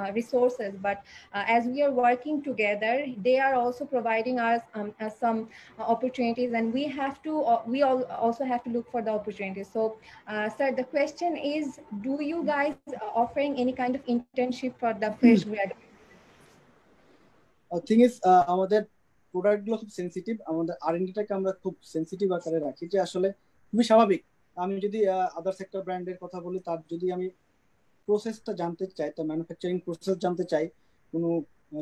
uh, resources but uh, as we are working together they are also providing us um, some opportunities and we have to uh, we all also have to look for the opportunities so uh, sir the question is do you guys offering any kind of internship for the fresh graduates thing is আমাদের প্রোডাক্টগুলো খুব সেন্সিটিভ আমাদের আর আমরা খুব সেন্সিটিভ আকারে রাখি যে আসলে খুবই স্বাভাবিক। আমি যদি আদার সেক্টর ব্র্যান্ডের কথা বলি তার যদি আমি প্রসেসটা জানতে চাই তার ম্যানুফ্যাকচারিং প্রসেস জানতে চাই কোনো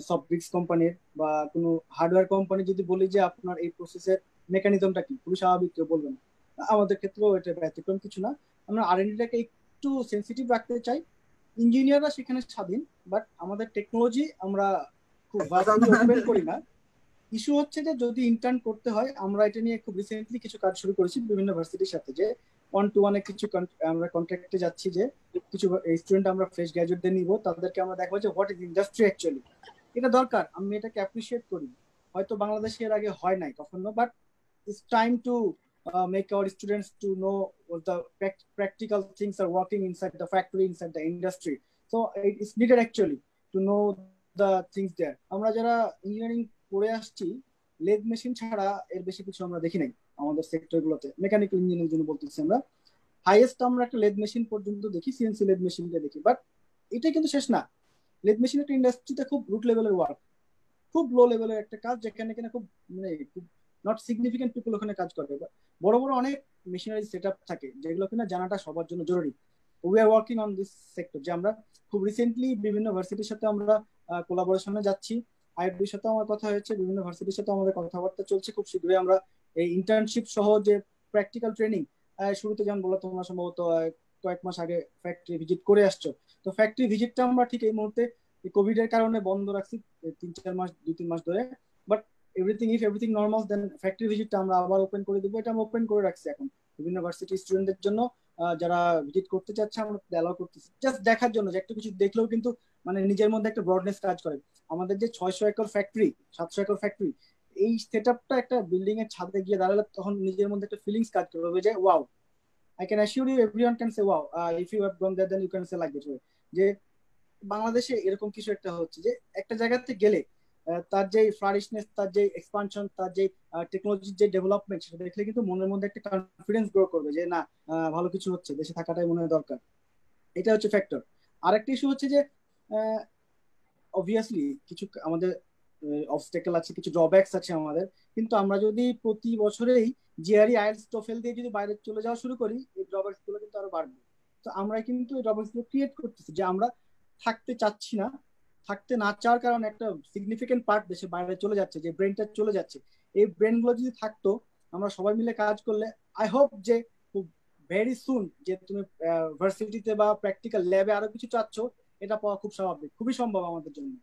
সফট কোম্পানির বা কোনো হার্ডওয়্যার কোম্পানি যদি বলি যে আপনার এই প্রসেসের মেকানিজমটা কি? খুবই স্বাভাবিক, কেউ বলবে না। আমাদের ক্ষেত্রেও এটা ব্যতিক্রম, কিছু না। আমরা আর টাকে একটু সেন্সিটিভ রাখতে চাই। ইঞ্জিনিয়াররা সেখানে স্বাধীন বাট আমাদের টেকনোলজি আমরা খুব করি না। ইস্যু হচ্ছে যে যদি ইন্টার্ন করতে হয়, আমরা এটা নিয়ে খুব রিসেন্টলি কিছু কাজ শুরু করেছি বিভিন্ন ভার্সিটির সাথে যে ওয়ান টু ওয়ানে কিছু আমরা কন্ট্রাক্টে যাচ্ছি যে কিছু স্টুডেন্ট আমরা ফ্রেশ গ্রাজুয়েটদের নিব, তাদেরকে আমরা দেখব যে হোয়াট ইজ ইন্ডাস্ট্রি অ্যাকচুয়ালি এটা দরকার। আমি এটাকে অ্যাপ্রিসিয়েট করি। হয়তো বাংলাদেশে এর আগে হয় নাই কখনো but it's time to uh, make our students to know the practical things are working inside the factory, inside the industry. So it's needed actually to know the things there. আমরা যারা ইঞ্জিনিয়ারিং পড়ে আসছি লেদ মেশিন ছাড়া এর বেশি কিছু আমরা দেখি নাই আমাদের সেক্টরগুলোতে মেকানিক্যাল ইঞ্জিনিয়ারিং জন্য বলতেছি আমরা। হাইয়েস্ট আমরা একটা লেদ মেশিন পর্যন্ত দেখি সিএনসি লেদ মেশিনকে দেখি। বাট এটাই কিন্তু শেষ না। লেদ মেশিন একটা ইন্ডাস্ট্রিতে খুব রুট লেভেলের ওয়ার্ক খুব লো লেভেলের একটা কাজ যেখানে কিনা খুব মানে খুব নট সিগনিফিকেন্ট পিপল ওখানে কাজ করে বড় বড় অনেক মেশিনারি সেট থাকে, যেগুলো কিনা জানাটা সবার জন্য জরুরি। We are working on this sector যে আমরা খুব রিসেন্টলি বিভিন্ন ভার্সিটির সাথে আমরা কোলাবোরেশনে যাচ্ছি। আইএফবির সাথে আমার কথা হয়েছে, বিভিন্ন ভার্সিটির সাথে আমাদের কথাবার্তা চলছে। খুব শীঘ্রই আমরা এই ইন্টার্নশিপ সহ যে প্র্যাকটিক্যাল ট্রেনিং শুরুতে যেমন বলল তোমরা সম্ভবত কয়েক মাস আগে ফ্যাক্টরি ভিজিট করে আসছো। তো ফ্যাক্টরি ভিজিটটা আমরা ঠিক এই মুহূর্তে কোভিড এর কারণে বন্ধ রাখছি, তিন চার মাস, দুই তিন মাস ধরে। Everything if everything normal then factory ভিজিটটা আমরা আবার ওপেন করে দেবো। এটা আমরা ওপেন করে রাখছি এখন। বিভিন্ন ভার্সিটি স্টুডেন্টদের জন্য যারা ভিজিট করতে চাচ্ছে, আমরা অ্যালাউ করতেছি। জাস্ট দেখার জন্য, যে একটা কিছু দেখলেও কিন্তু মানে নিজের মধ্যে একটা ব্রডনেস কাজ করে। আমাদের যে ছয়শো একর ফ্যাক্টরি সাতশো একর ফ্যাক্টরি এই সেট আপটা একটা বিল্ডিং এর ছাদে গিয়ে দাঁড়ালে তখন নিজের মধ্যে একটা ফিলিংস কাজ করবে যে wow I can assure you everyone can say wow if you have gone there then you can say like this যে, বাংলাদেশে এরকম কিছু একটা হচ্ছে যে, একটা জায়গাতে গেলে তার যে ফ্লারিশনেস তার যে এক্সপানশন তার যে টেকনোলজির যে ডেভেলপমেন্ট সেটা দেখলে কিন্তু মনের মধ্যে একটা কনফিডেন্স গ্রো করবে যে, না ভালো কিছু হচ্ছে, দেশে থাকাটাই মনে হয় দরকার। এটা হচ্ছে ফ্যাক্টর আরেকটা ইস্যু হচ্ছে যে অবভিয়াসলি কিছু আমাদের অবস্টেকেল আছে, কিছু ড্রব্যাকস আছে আমাদের। কিন্তু আমরা যদি প্রতি বছরেই জিআরই আইএলস টোফেল দিয়ে যদি বাইরে চলে যাওয়া শুরু করি, এই ড্রব্যাকসগুলো কিন্তু আরও বাড়বে। তো আমরা কিন্তু এই ড্রব্যাকসগুলো ক্রিয়েট করতেছি যে, আমরা থাকতে চাচ্ছি না থাকতে না চাওয়ার কারণে একটা সিগনিফিকেন্ট পার্ট দেশে বাইরে চলে যাচ্ছে যে ব্রেনটা চলে যাচ্ছে। এই ব্রেনগুলো যদি থাকতো আমরা সবাই মিলে কাজ করলে আই হোপ যে খুব ভেরি সুন যে তুমি ভার্সিটিতে বা প্র্যাকটিক্যাল ল্যাবে আরও কিছু চাচ্ছ এটা পাওয়া খুব স্বাভাবিক খুবই সম্ভব আমাদের জন্য।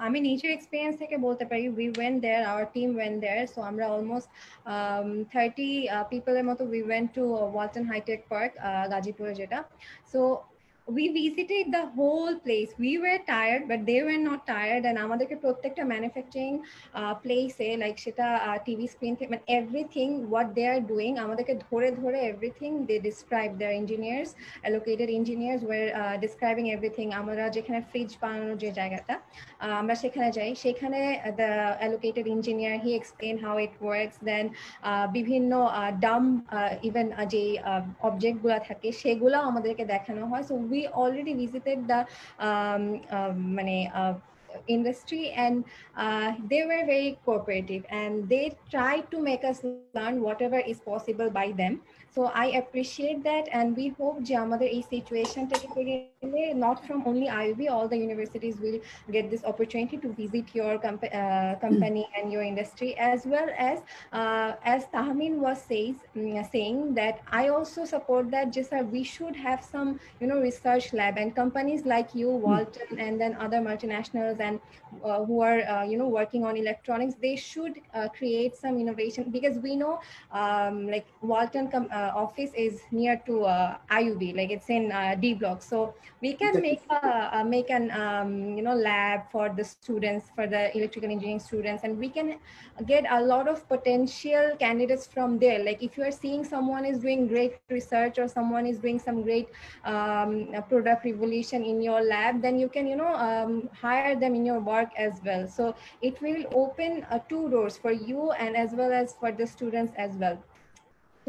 আমি নিজের এক্সপিরিয়েন্স থেকে বলতে পারি we went there our team went there so আমরা অলমোস্ট 30 uh, এর মতো we went to uh, high tech park গাজীপুরে যেটা। So we visited the whole place. We were tired, but they were not tired. And আমাদেরকে প্রত্যেকটা ম্যানুফ্যাকচারিং প্লেসে লাইক সেটা টিভি স্ক্রিন থেকে মানে everything what they are doing আমাদেরকে ধরে ধরে everything they describe their engineers allocated engineers were describing everything আমরা যেখানে ফ্রিজ বানানোর যে জায়গাটা আমরা সেখানে যাই। সেখানে the allocated engineer he explain how it works then বিভিন্ন ডাম ইভেন যে অবজেক্টগুলো থাকে সেগুলো আমাদেরকে দেখানো হয়। So we already visited the um, uh, mane, uh, industry and uh, they were very cooperative and they tried to make us learn whatever is possible by them so i appreciate that and we hope যে আমাদের এই সিচুয়েশনটাকে গেলে not from only IUB all the universities will get this opportunity to visit your comp uh, company and your industry as well as uh, as Tahmin was says um, saying that I also support that just uh, we should have some you know research lab and companies like you Walton and then other multinationals and uh, who are uh, you know working on electronics they should uh, create some innovation because we know um, like Walton office is near to IUB like it's in D block. So we can make a, a make an um, you know lab for the students for the electrical engineering students and we can get a lot of potential candidates from there. Like if you are seeing someone is doing great research or someone is doing some great um, product revolution in your lab then you can you know um, hire them in your work as well. So it will open uh, two doors for you and as well as for the students as well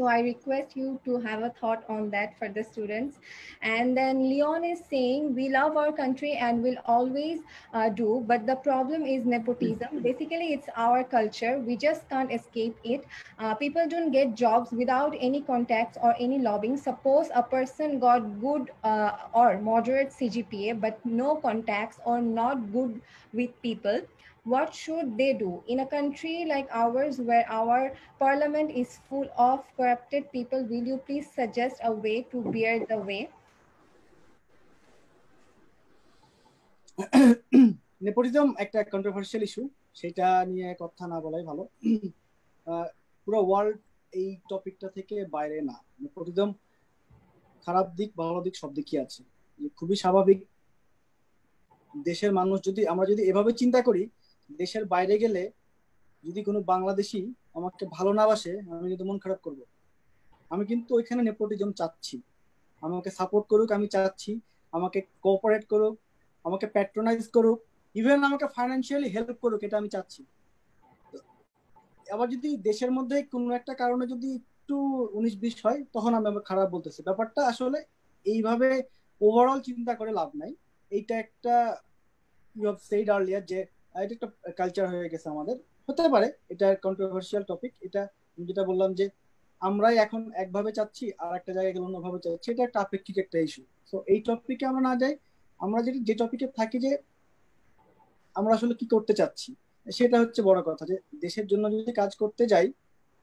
so I request you to have a thought on that for the students. And then Leon is saying, we love our country and will always uh, do, but the problem is nepotism. Basically, it's our culture. We just can't escape it. Uh, people don't get jobs without any contacts or any lobbying. Suppose a person got good uh, or moderate CGPA, but no contacts or not good with people what should they do in a country like ours where our parliament is full of corrupted people will you please suggest a way to bear the way nepotism একটা কন্ট্রোভার্সিয়াল ইস্যু সেটা নিয়ে কথা না বলাই ভালো পুরো ওয়ার্ল্ড এই টপিকটা থেকে বাইরে না নেপোটিজম খারাপ দিক ভালো দিক সব দিকই আছে খুবই স্বাভাবিক দেশের মানুষ যদি আমরা যদি এভাবে চিন্তা করি দেশের বাইরে গেলে যদি কোনো বাংলাদেশি আমাকে ভালো না বাসে, আমি কিন্তু মন খারাপ করব। আমি কিন্তু ওইখানে নেপোটিজম চাচ্ছি। আমাকে সাপোর্ট করুক, আমি চাচ্ছি। আমাকে কোঅপারেট করুক, আমাকে প্যাট্রোনাইজ করুক ইভেন আমাকে ফাইন্যান্সিয়ালি হেল্প করুক, এটা আমি চাচ্ছি। আবার যদি দেশের মধ্যে কোনো একটা কারণে যদি একটু উনিশ বিশ হয়, তখন আমি আবার খারাপ বলতেছি। ব্যাপারটা আসলে এইভাবে ওভারঅল চিন্তা করে লাভ নাই। এইটা একটা ইউ হ্যাভ সেইড আর্লিয়ার যে এটা একটা কালচার হয়ে গেছে আমাদের। হতে পারে, এটা কন্ট্রোভার্সিয়াল টপিক এটা যেটা বললাম যে, আমরাই এখন একভাবে চাচ্ছি, আর একটা জায়গায় গেলে অন্যভাবে চাচ্ছি, এটা একটা আপেক্ষিক একটা ইস্যু তো এই টপিকে আমরা না যাই, আমরা যেটি যে টপিকে থাকি যে, আমরা আসলে কি করতে চাচ্ছি, সেটা হচ্ছে বড় কথা যে, দেশের জন্য যদি কাজ করতে যাই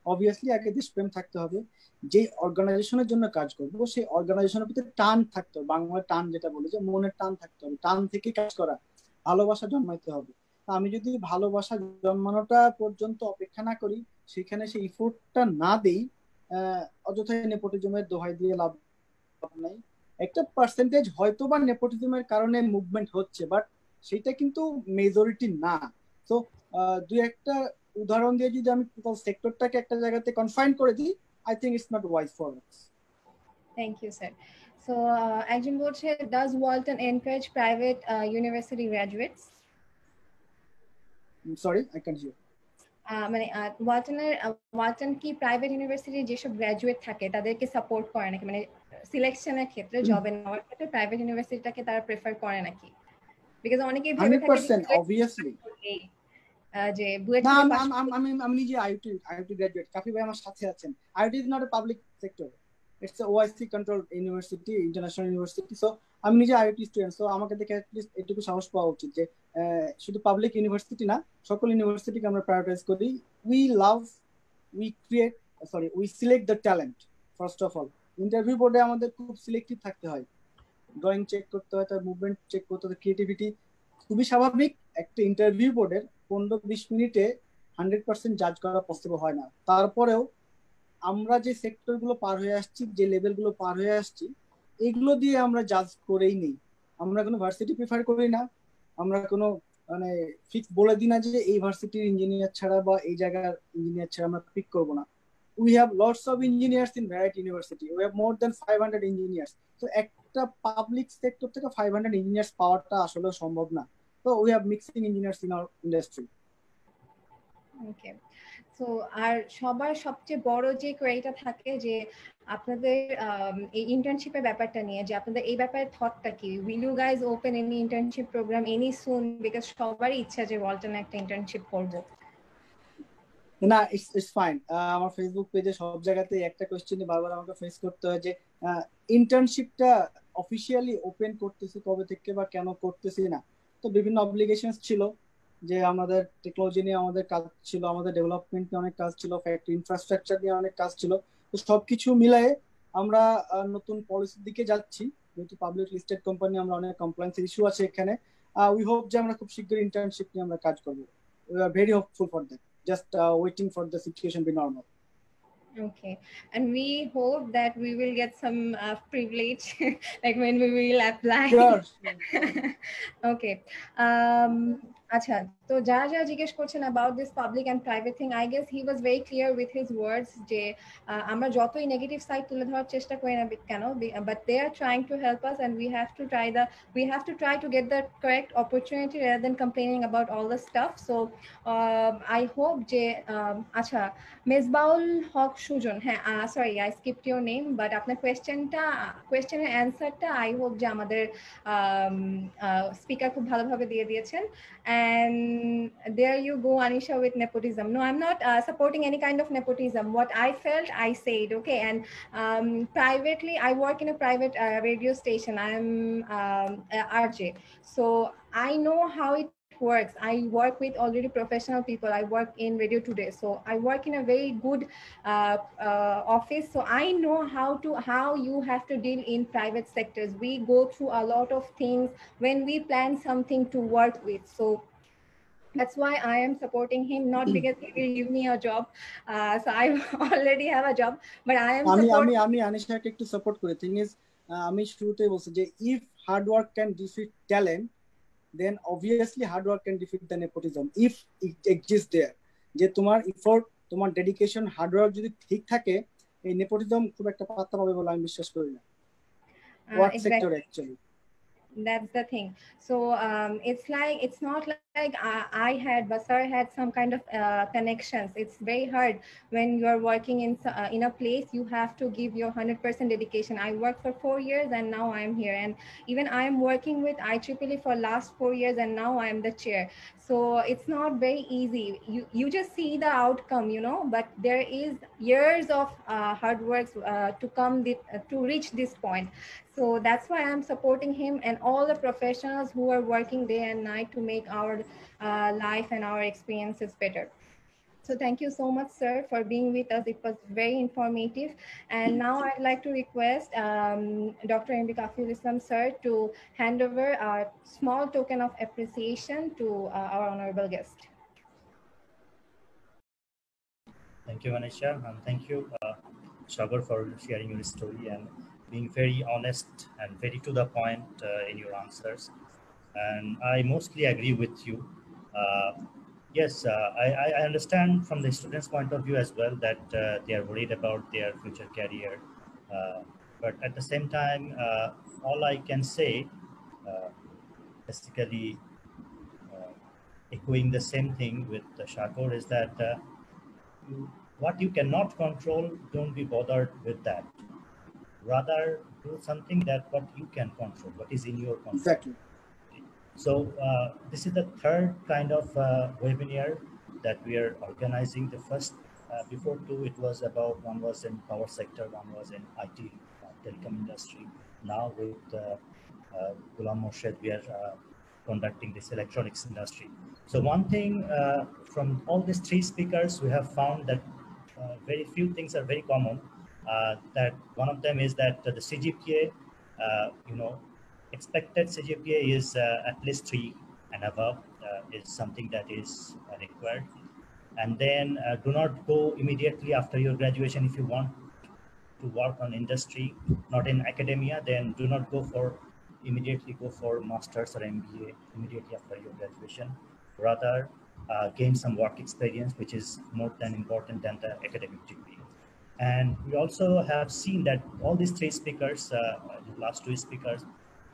অবভিয়াসলি আগে দেশপ্রেম থাকতে হবে। যে অর্গানাইজেশনের জন্য কাজ করব, সেই অর্গানাইজেশনের প্রতি টান থাকতে হবে। বাংলার টান যেটা বলে যে, মনের টান থাকতে হবে। টান থেকে কাজ করা, ভালোবাসা জন্মাইতে হবে। আমি যদি ভালোবাসা জন্মানোটা পর্যন্ত অপেক্ষা না করি, সেখানে সেই ইফোর্টটা না দেই অযথাই নেপোটিজমের দোহাই দিয়ে লাভ নাই। একটা পার্সেন্টেজ হয়তো বা নেপোটিজমের কারণে মুভমেন্ট হচ্ছে বাট সেটা কিন্তু মেজরিটি না। তো দুই একটা উদাহরণ দিয়ে যদি আমি টোটাল সেক্টরটাকে একটা জায়গাতে কনফাইন করে দিই I think it's not wise for us thank you sir so একজন বলছে does Walton encourage private university graduates sorry I hear মানে ওয়ালটনের ওয়ালটন কি প্রাইভেট ইউনিভার্সিটির যেসব গ্র্যাজুয়েট থাকে তাদেরকে সাপোর্ট করে নাকি? মানে সিলেকশনের ক্ষেত্রে জবে নেওয়ার ক্ষেত্রে প্রাইভেট ইউনিভার্সিটিটাকে তারা প্রেফার করে নাকি? বিকজ অনেকেই ভেবে থাকে অবভিয়াসলি যে বুয়েট আমি আমি আমি নিজে আইটি আইটি গ্র্যাজুয়েট কাফি ভাই আমার সাথে আছেন। IT is not a public sector it's a OIC control university international university so আমি নিজে আইটি স্টুডেন্ট তো আমাকে দেখে অ্যাটলিস্ট এটুকু সাহস পাওয়া উচিত যে শুধু পাবলিক ইউনিভার্সিটি না, সকল ইউনিভার্সিটিকে আমরা প্রায়োরিটাইজ করি। We love we create sorry we select the talent first of all interview বোর্ডে আমাদের খুব সিলেক্টিভ থাকতে হয়। ড্রয়িং চেক করতে হয়, তার মুভমেন্ট চেক করতে হয় ক্রিয়েটিভিটি খুবই স্বাভাবিক, একটা ইন্টারভিউ বোর্ডের পনেরো বিশ মিনিটে হান্ড্রেড পার্সেন্ট জাজ করা পসিবল হয় না। তারপরেও আমরা যে সেক্টরগুলো পার হয়ে আসছি, যে লেভেলগুলো পার হয়ে আসছি এগুলো দিয়ে আমরা জাজ করেই নেই। আমরা কোনো ভার্সিটি প্রিফার করি না। আমরা কোনো মানে ফিক্স বলে দিই না যে এই ভার্সিটির ইঞ্জিনিয়ার ছাড়া বা এই জায়গার ইঞ্জিনিয়ার ছাড়া আমরা পিক করব না। We have lots of engineers in variety university we have more than five hundred engineers তো একটা পাবলিক সেক্টর থেকে ফাইভ হান্ড্রেড ইঞ্জিনিয়ার্স পাওয়ারটা আসলে সম্ভব না। তো we have mixing engineers in our industry so আর সবার সবচেয়ে বড় যে কোয়েরিটা থাকে যে আপনাদের এই ইন্টার্নশিপের ব্যাপারটা নিয়ে, যে আপনাদের এই ব্যাপারে থটটা কি? Will you guys open any internship programme any soon because সবারই ইচ্ছা যে ওয়ালটন একটা ইন্টার্নশিপ করব। না ইটস ইটস ফাইন আমার ফেসবুক পেজে সব জায়গাতে একটা কোশ্চেনে বারবার আমাকে ফেস করতে হয় যে ইন্টার্নশিপটা অফিসিয়ালি ওপেন করতেছি কবে থেকে বা কেন করতেছি না? তো বিভিন্ন অব্লিগেশনস ছিল। যে আমাদের টেকনোলজি নিয়ে আমাদের কাজ ছিল আমাদের ডেভেলপমেন্ট নিয়ে অনেক কাজ ছিল ফ্যাক্টরি ইনফ্রাস্ট্রাকচার নিয়ে অনেক কাজ ছিল তো সবকিছু মিলায়ে আমরা নতুন পলিসির দিকে যাচ্ছি যেহেতু পাবলিক লিস্টেড কোম্পানি আমরা অনেক কমপ্লায়েন্স ইস্যু আছে এখানে উই হোপ যে আমরা খুব শীঘ্রই ইন্টার্নশিপ নিয়ে আমরা কাজ করব we are very hopeful for that just waiting for the situation be normal Okay, and we hope that we will get some uh, privilege, like when we will apply. Sure. okay. Um, আচ্ছা তো যারা যারা জিজ্ঞেস করছেন about this public and private thing I guess he was very clear with his words যে আমরা যতই নেগেটিভ সাইড তুলে ধরার চেষ্টা করি না কেন but they are trying to help us and we have to try the we have to try to get the correct opportunity rather than complaining about all the stuff so I hope যে আচ্ছা মেজবাউল হক সুজন হ্যাঁ sorry I skip your name but আপনার কোয়েশ্চেনটা কোয়েশ্চেনের অ্যান্সারটা আই হোপ যে আমাদের স্পিকার খুব ভালোভাবে দিয়ে দিয়েছেন। And there you go anisha with nepotism. No i'm not uh, supporting any kind of nepotism. What i felt i said okay? And um, privately i work in a private uh, radio station. I'm um, rj so i know how it works. I work with already professional people. I work in radio today. So i work in a very good uh, uh, office. So i know how to how you have to deal in private sectors. We go through a lot of things when we plan something to work with. So that's why i am supporting him not because he will give me a job uh, so i already have a job but i am আমি আমি আমি আনিশাকে একটু সাপোর্ট করি থিং ইজ আমি শুরুতেই বলছি যে if hard work can defeat talent then obviously hard work can defeat the nepotism if it exists there যে তোমার ইফোর্ট তোমার ডেডিকেশন হার্ড ওয়ার্ক যদি ঠিক থাকে এই নেপোটিজম খুব একটা পাত্তা পাবে বলে আমি বিশ্বাস করি না work sector actually That's the thing. So um, it's like it's not like I, I had basar had some kind of uh, connections. It's very hard. When you're working in uh, in a place you have to give your 100% dedication. I worked for four years and now i'm here. And even i'm working with ieee for last four years and now i'm the chair. So it's not very easy. You you just see the outcome you know but there is years of uh, hard work uh, to come the, uh, to reach this point so that's why I'm supporting him and all the professionals who are working day and night to make our uh, life and our experiences better. So thank you so much, sir, for being with us. It was very informative. And now I'd like to request um, Dr. MB Kafil Islam, sir, to hand over a small token of appreciation to uh, our honorable guest. Thank you, Anisha, and thank you, uh, Shagar, for sharing your story and being very honest and very to the point uh, in your answers. And I mostly agree with you. Uh, yes, uh, I, I, understand from the student's point of view as well that uh, they are worried about their future career. Uh, but at the same time, uh, all I can say, basically echoing the same thing with the Shakor is that what you cannot control, don't be bothered with that rather do something that what you can control, what is in your control. Exactly. So uh, this is the third kind of uh, webinar that we are organizing. The first, uh, before two, it was about, one was in power sector, one was in IT, uh, telecom industry. Now with uh, uh, Ghulam Morshed, we are uh, conducting this electronics industry. So one thing from all these three speakers, we have found that very few things are very common that one of them is that the CGPA, uh, you know, expected CGPA is uh, at least three and above is something that is required. And then do not go immediately after your graduation if you want to work on industry, not in academia, then do not go for immediately go for master's or MBA immediately after your graduation. Rather, uh, gain some work experience, which is more than important than the academic degree. And we also have seen that all these three speakers, uh, the last two speakers,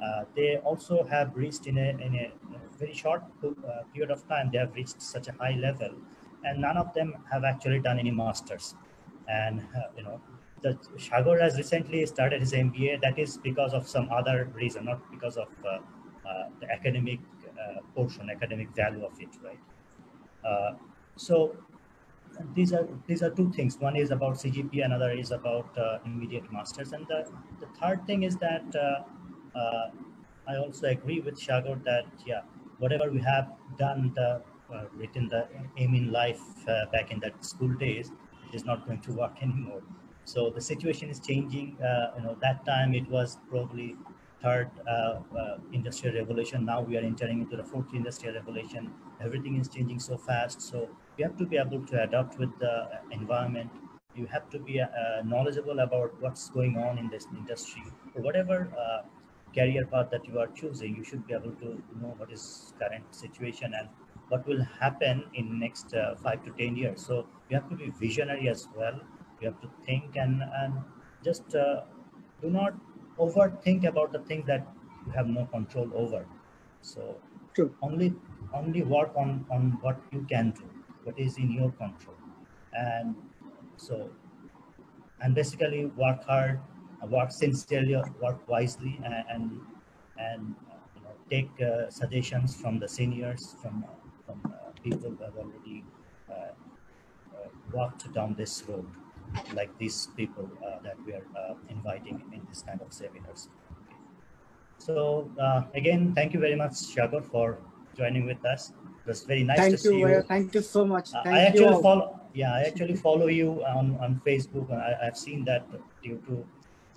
uh, they also have reached in a, in a very short uh, period of time, they have reached such a high level and none of them have actually done any masters. And, uh, you know, the Shagor has recently started his MBA. That is because of some other reason, not because of uh, uh, the academic portion, academic value of it, right? so these are these are two things. One is about CGP, another is about uh, immediate masters, and the, the third thing is that uh, uh, I also agree with Shagor that yeah, whatever we have done the uh, written the aim in life uh, back in that school days is not going to work anymore. So the situation is changing. Uh, you know, that time it was probably third industrial revolution. Now we are entering into the fourth industrial revolution. Everything is changing so fast. So you have to be able to adapt with the environment. You have to be uh, knowledgeable about what's going on in this industry. Or whatever uh, career path that you are choosing you should be able to know what is current situation and what will happen in next uh, five to ten years. So you have to be visionary as well. You have to think and and just uh, do not overthink about the things that you have no control over. So True. only only work on on what you can do what is in your control. And so and basically work hard work sincerely work wisely and and, you know, take uh, suggestions from the seniors from from uh, people who have already uh, uh walked down this road like these people uh, that we are uh, inviting in this kind of seminars. So again thank you very much Shagor for joining with us It was very nice thank to see you. you. Thank you so much. Uh, thank I actually you follow. Yeah, I actually follow you on on Facebook, and I, have seen that due to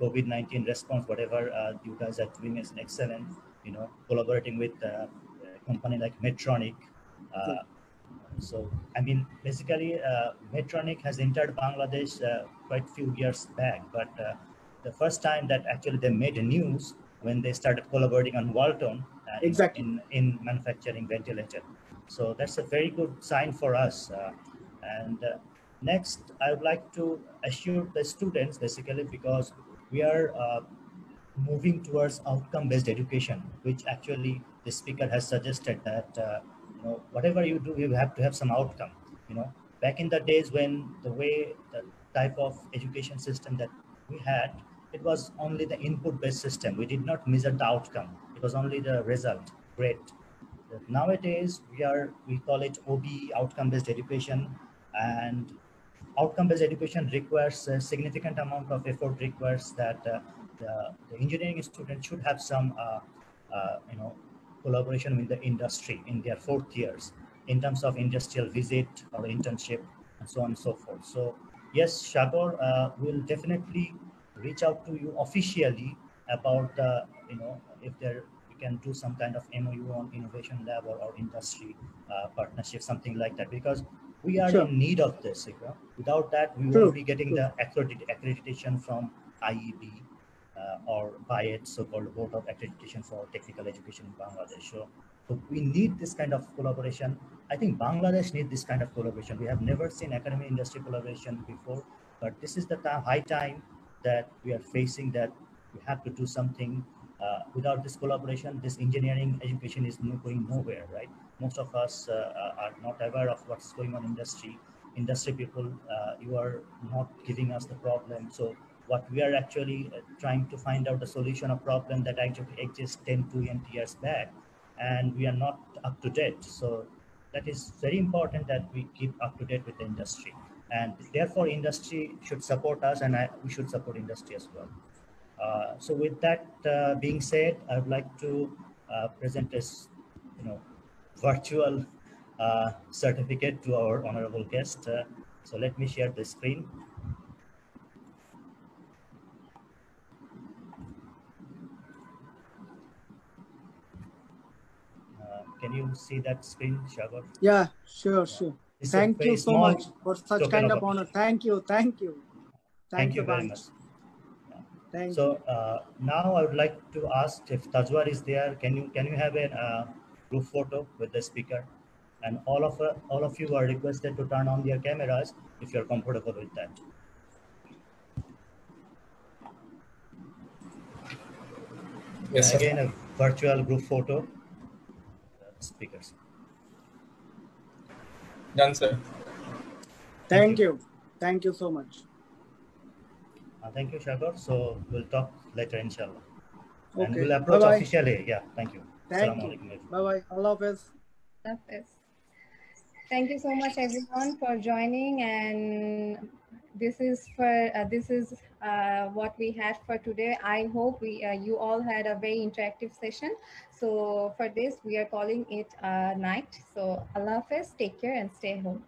COVID nineteen response, whatever uh, you guys are doing is excellent. You know, collaborating with uh, a company like Medtronic. Uh, so, I mean, basically, uh, Medtronic has entered Bangladesh uh, quite few years back, but the first time that actually they made a news when they started collaborating on Walton exactly. in, in manufacturing ventilator. So that's a very good sign for us. Uh, and uh, next, I would like to assure the students basically because we are uh, moving towards outcome-based education, which actually the speaker has suggested that uh, you know whatever you do, you have to have some outcome. You know, back in the days when the way the type of education system that we had, it was only the input-based system. We did not measure the outcome. It was only the result, grade. Nowadays, we are we call it OB outcome-based education, and outcome-based education requires a significant amount of effort. Requires that uh, the, the, engineering student should have some, uh, uh, you know, collaboration with the industry in their fourth years in terms of industrial visit or internship and so on and so forth. So yes, Shagor uh, will definitely reach out to you officially about, you know, if there we can do some kind of MOU on innovation lab or, or industry uh, partnership, something like that, because we are sure. in need of this. You know? Without that, we True. won't be getting True. the accreditation from IEB uh, or BIET, so-called Board of Accreditation for Technical Education in Bangladesh. So, so we need this kind of collaboration. I think Bangladesh needs this kind of collaboration. We have never seen academic industry collaboration before, but this is the time, high time that we are facing that we have to do something. Uh, without this collaboration, this engineering education is going nowhere, right? Most of us uh, are not aware of what's going on in industry. Industry people, uh, you are not giving us the problem. So what we are actually uh, trying to find out the solution of problem that actually exists 10 to 20 years back and we are not up to date so that is very important that we keep up to date with the industry and therefore industry should support us and I, we should support industry as well uh, so with that uh, being said i would like to uh, present this you know virtual uh, certificate to our honorable guest uh, so let me share the screen Can you see that screen, Shagor? Yeah, sure, sure. It's thank you so much for such kind of honor. Thank you, thank you. Thank, thank you very much. Yeah. Thank so uh, now I would like to ask if Tajwar is there. Can you can you have a uh, group photo with the speaker? And all of uh, all of you are requested to turn on their cameras if you're comfortable with that. Yes. Again, a virtual group photo speakers. Done, sir. Thank, thank you. you. Thank you so much. Uh, thank you, Shagor. So we'll talk later, inshallah. Okay. And we'll approach Bye -bye. officially. Yeah, thank you. Thank you. Bye bye. Allah Hafiz. Hafiz. Thank you so much, everyone, for joining. And this is for uh, this is uh, what we had for today. I hope we uh, you all had a very interactive session. So for this, we are calling it a night. So Allah Hafiz, take care and stay home.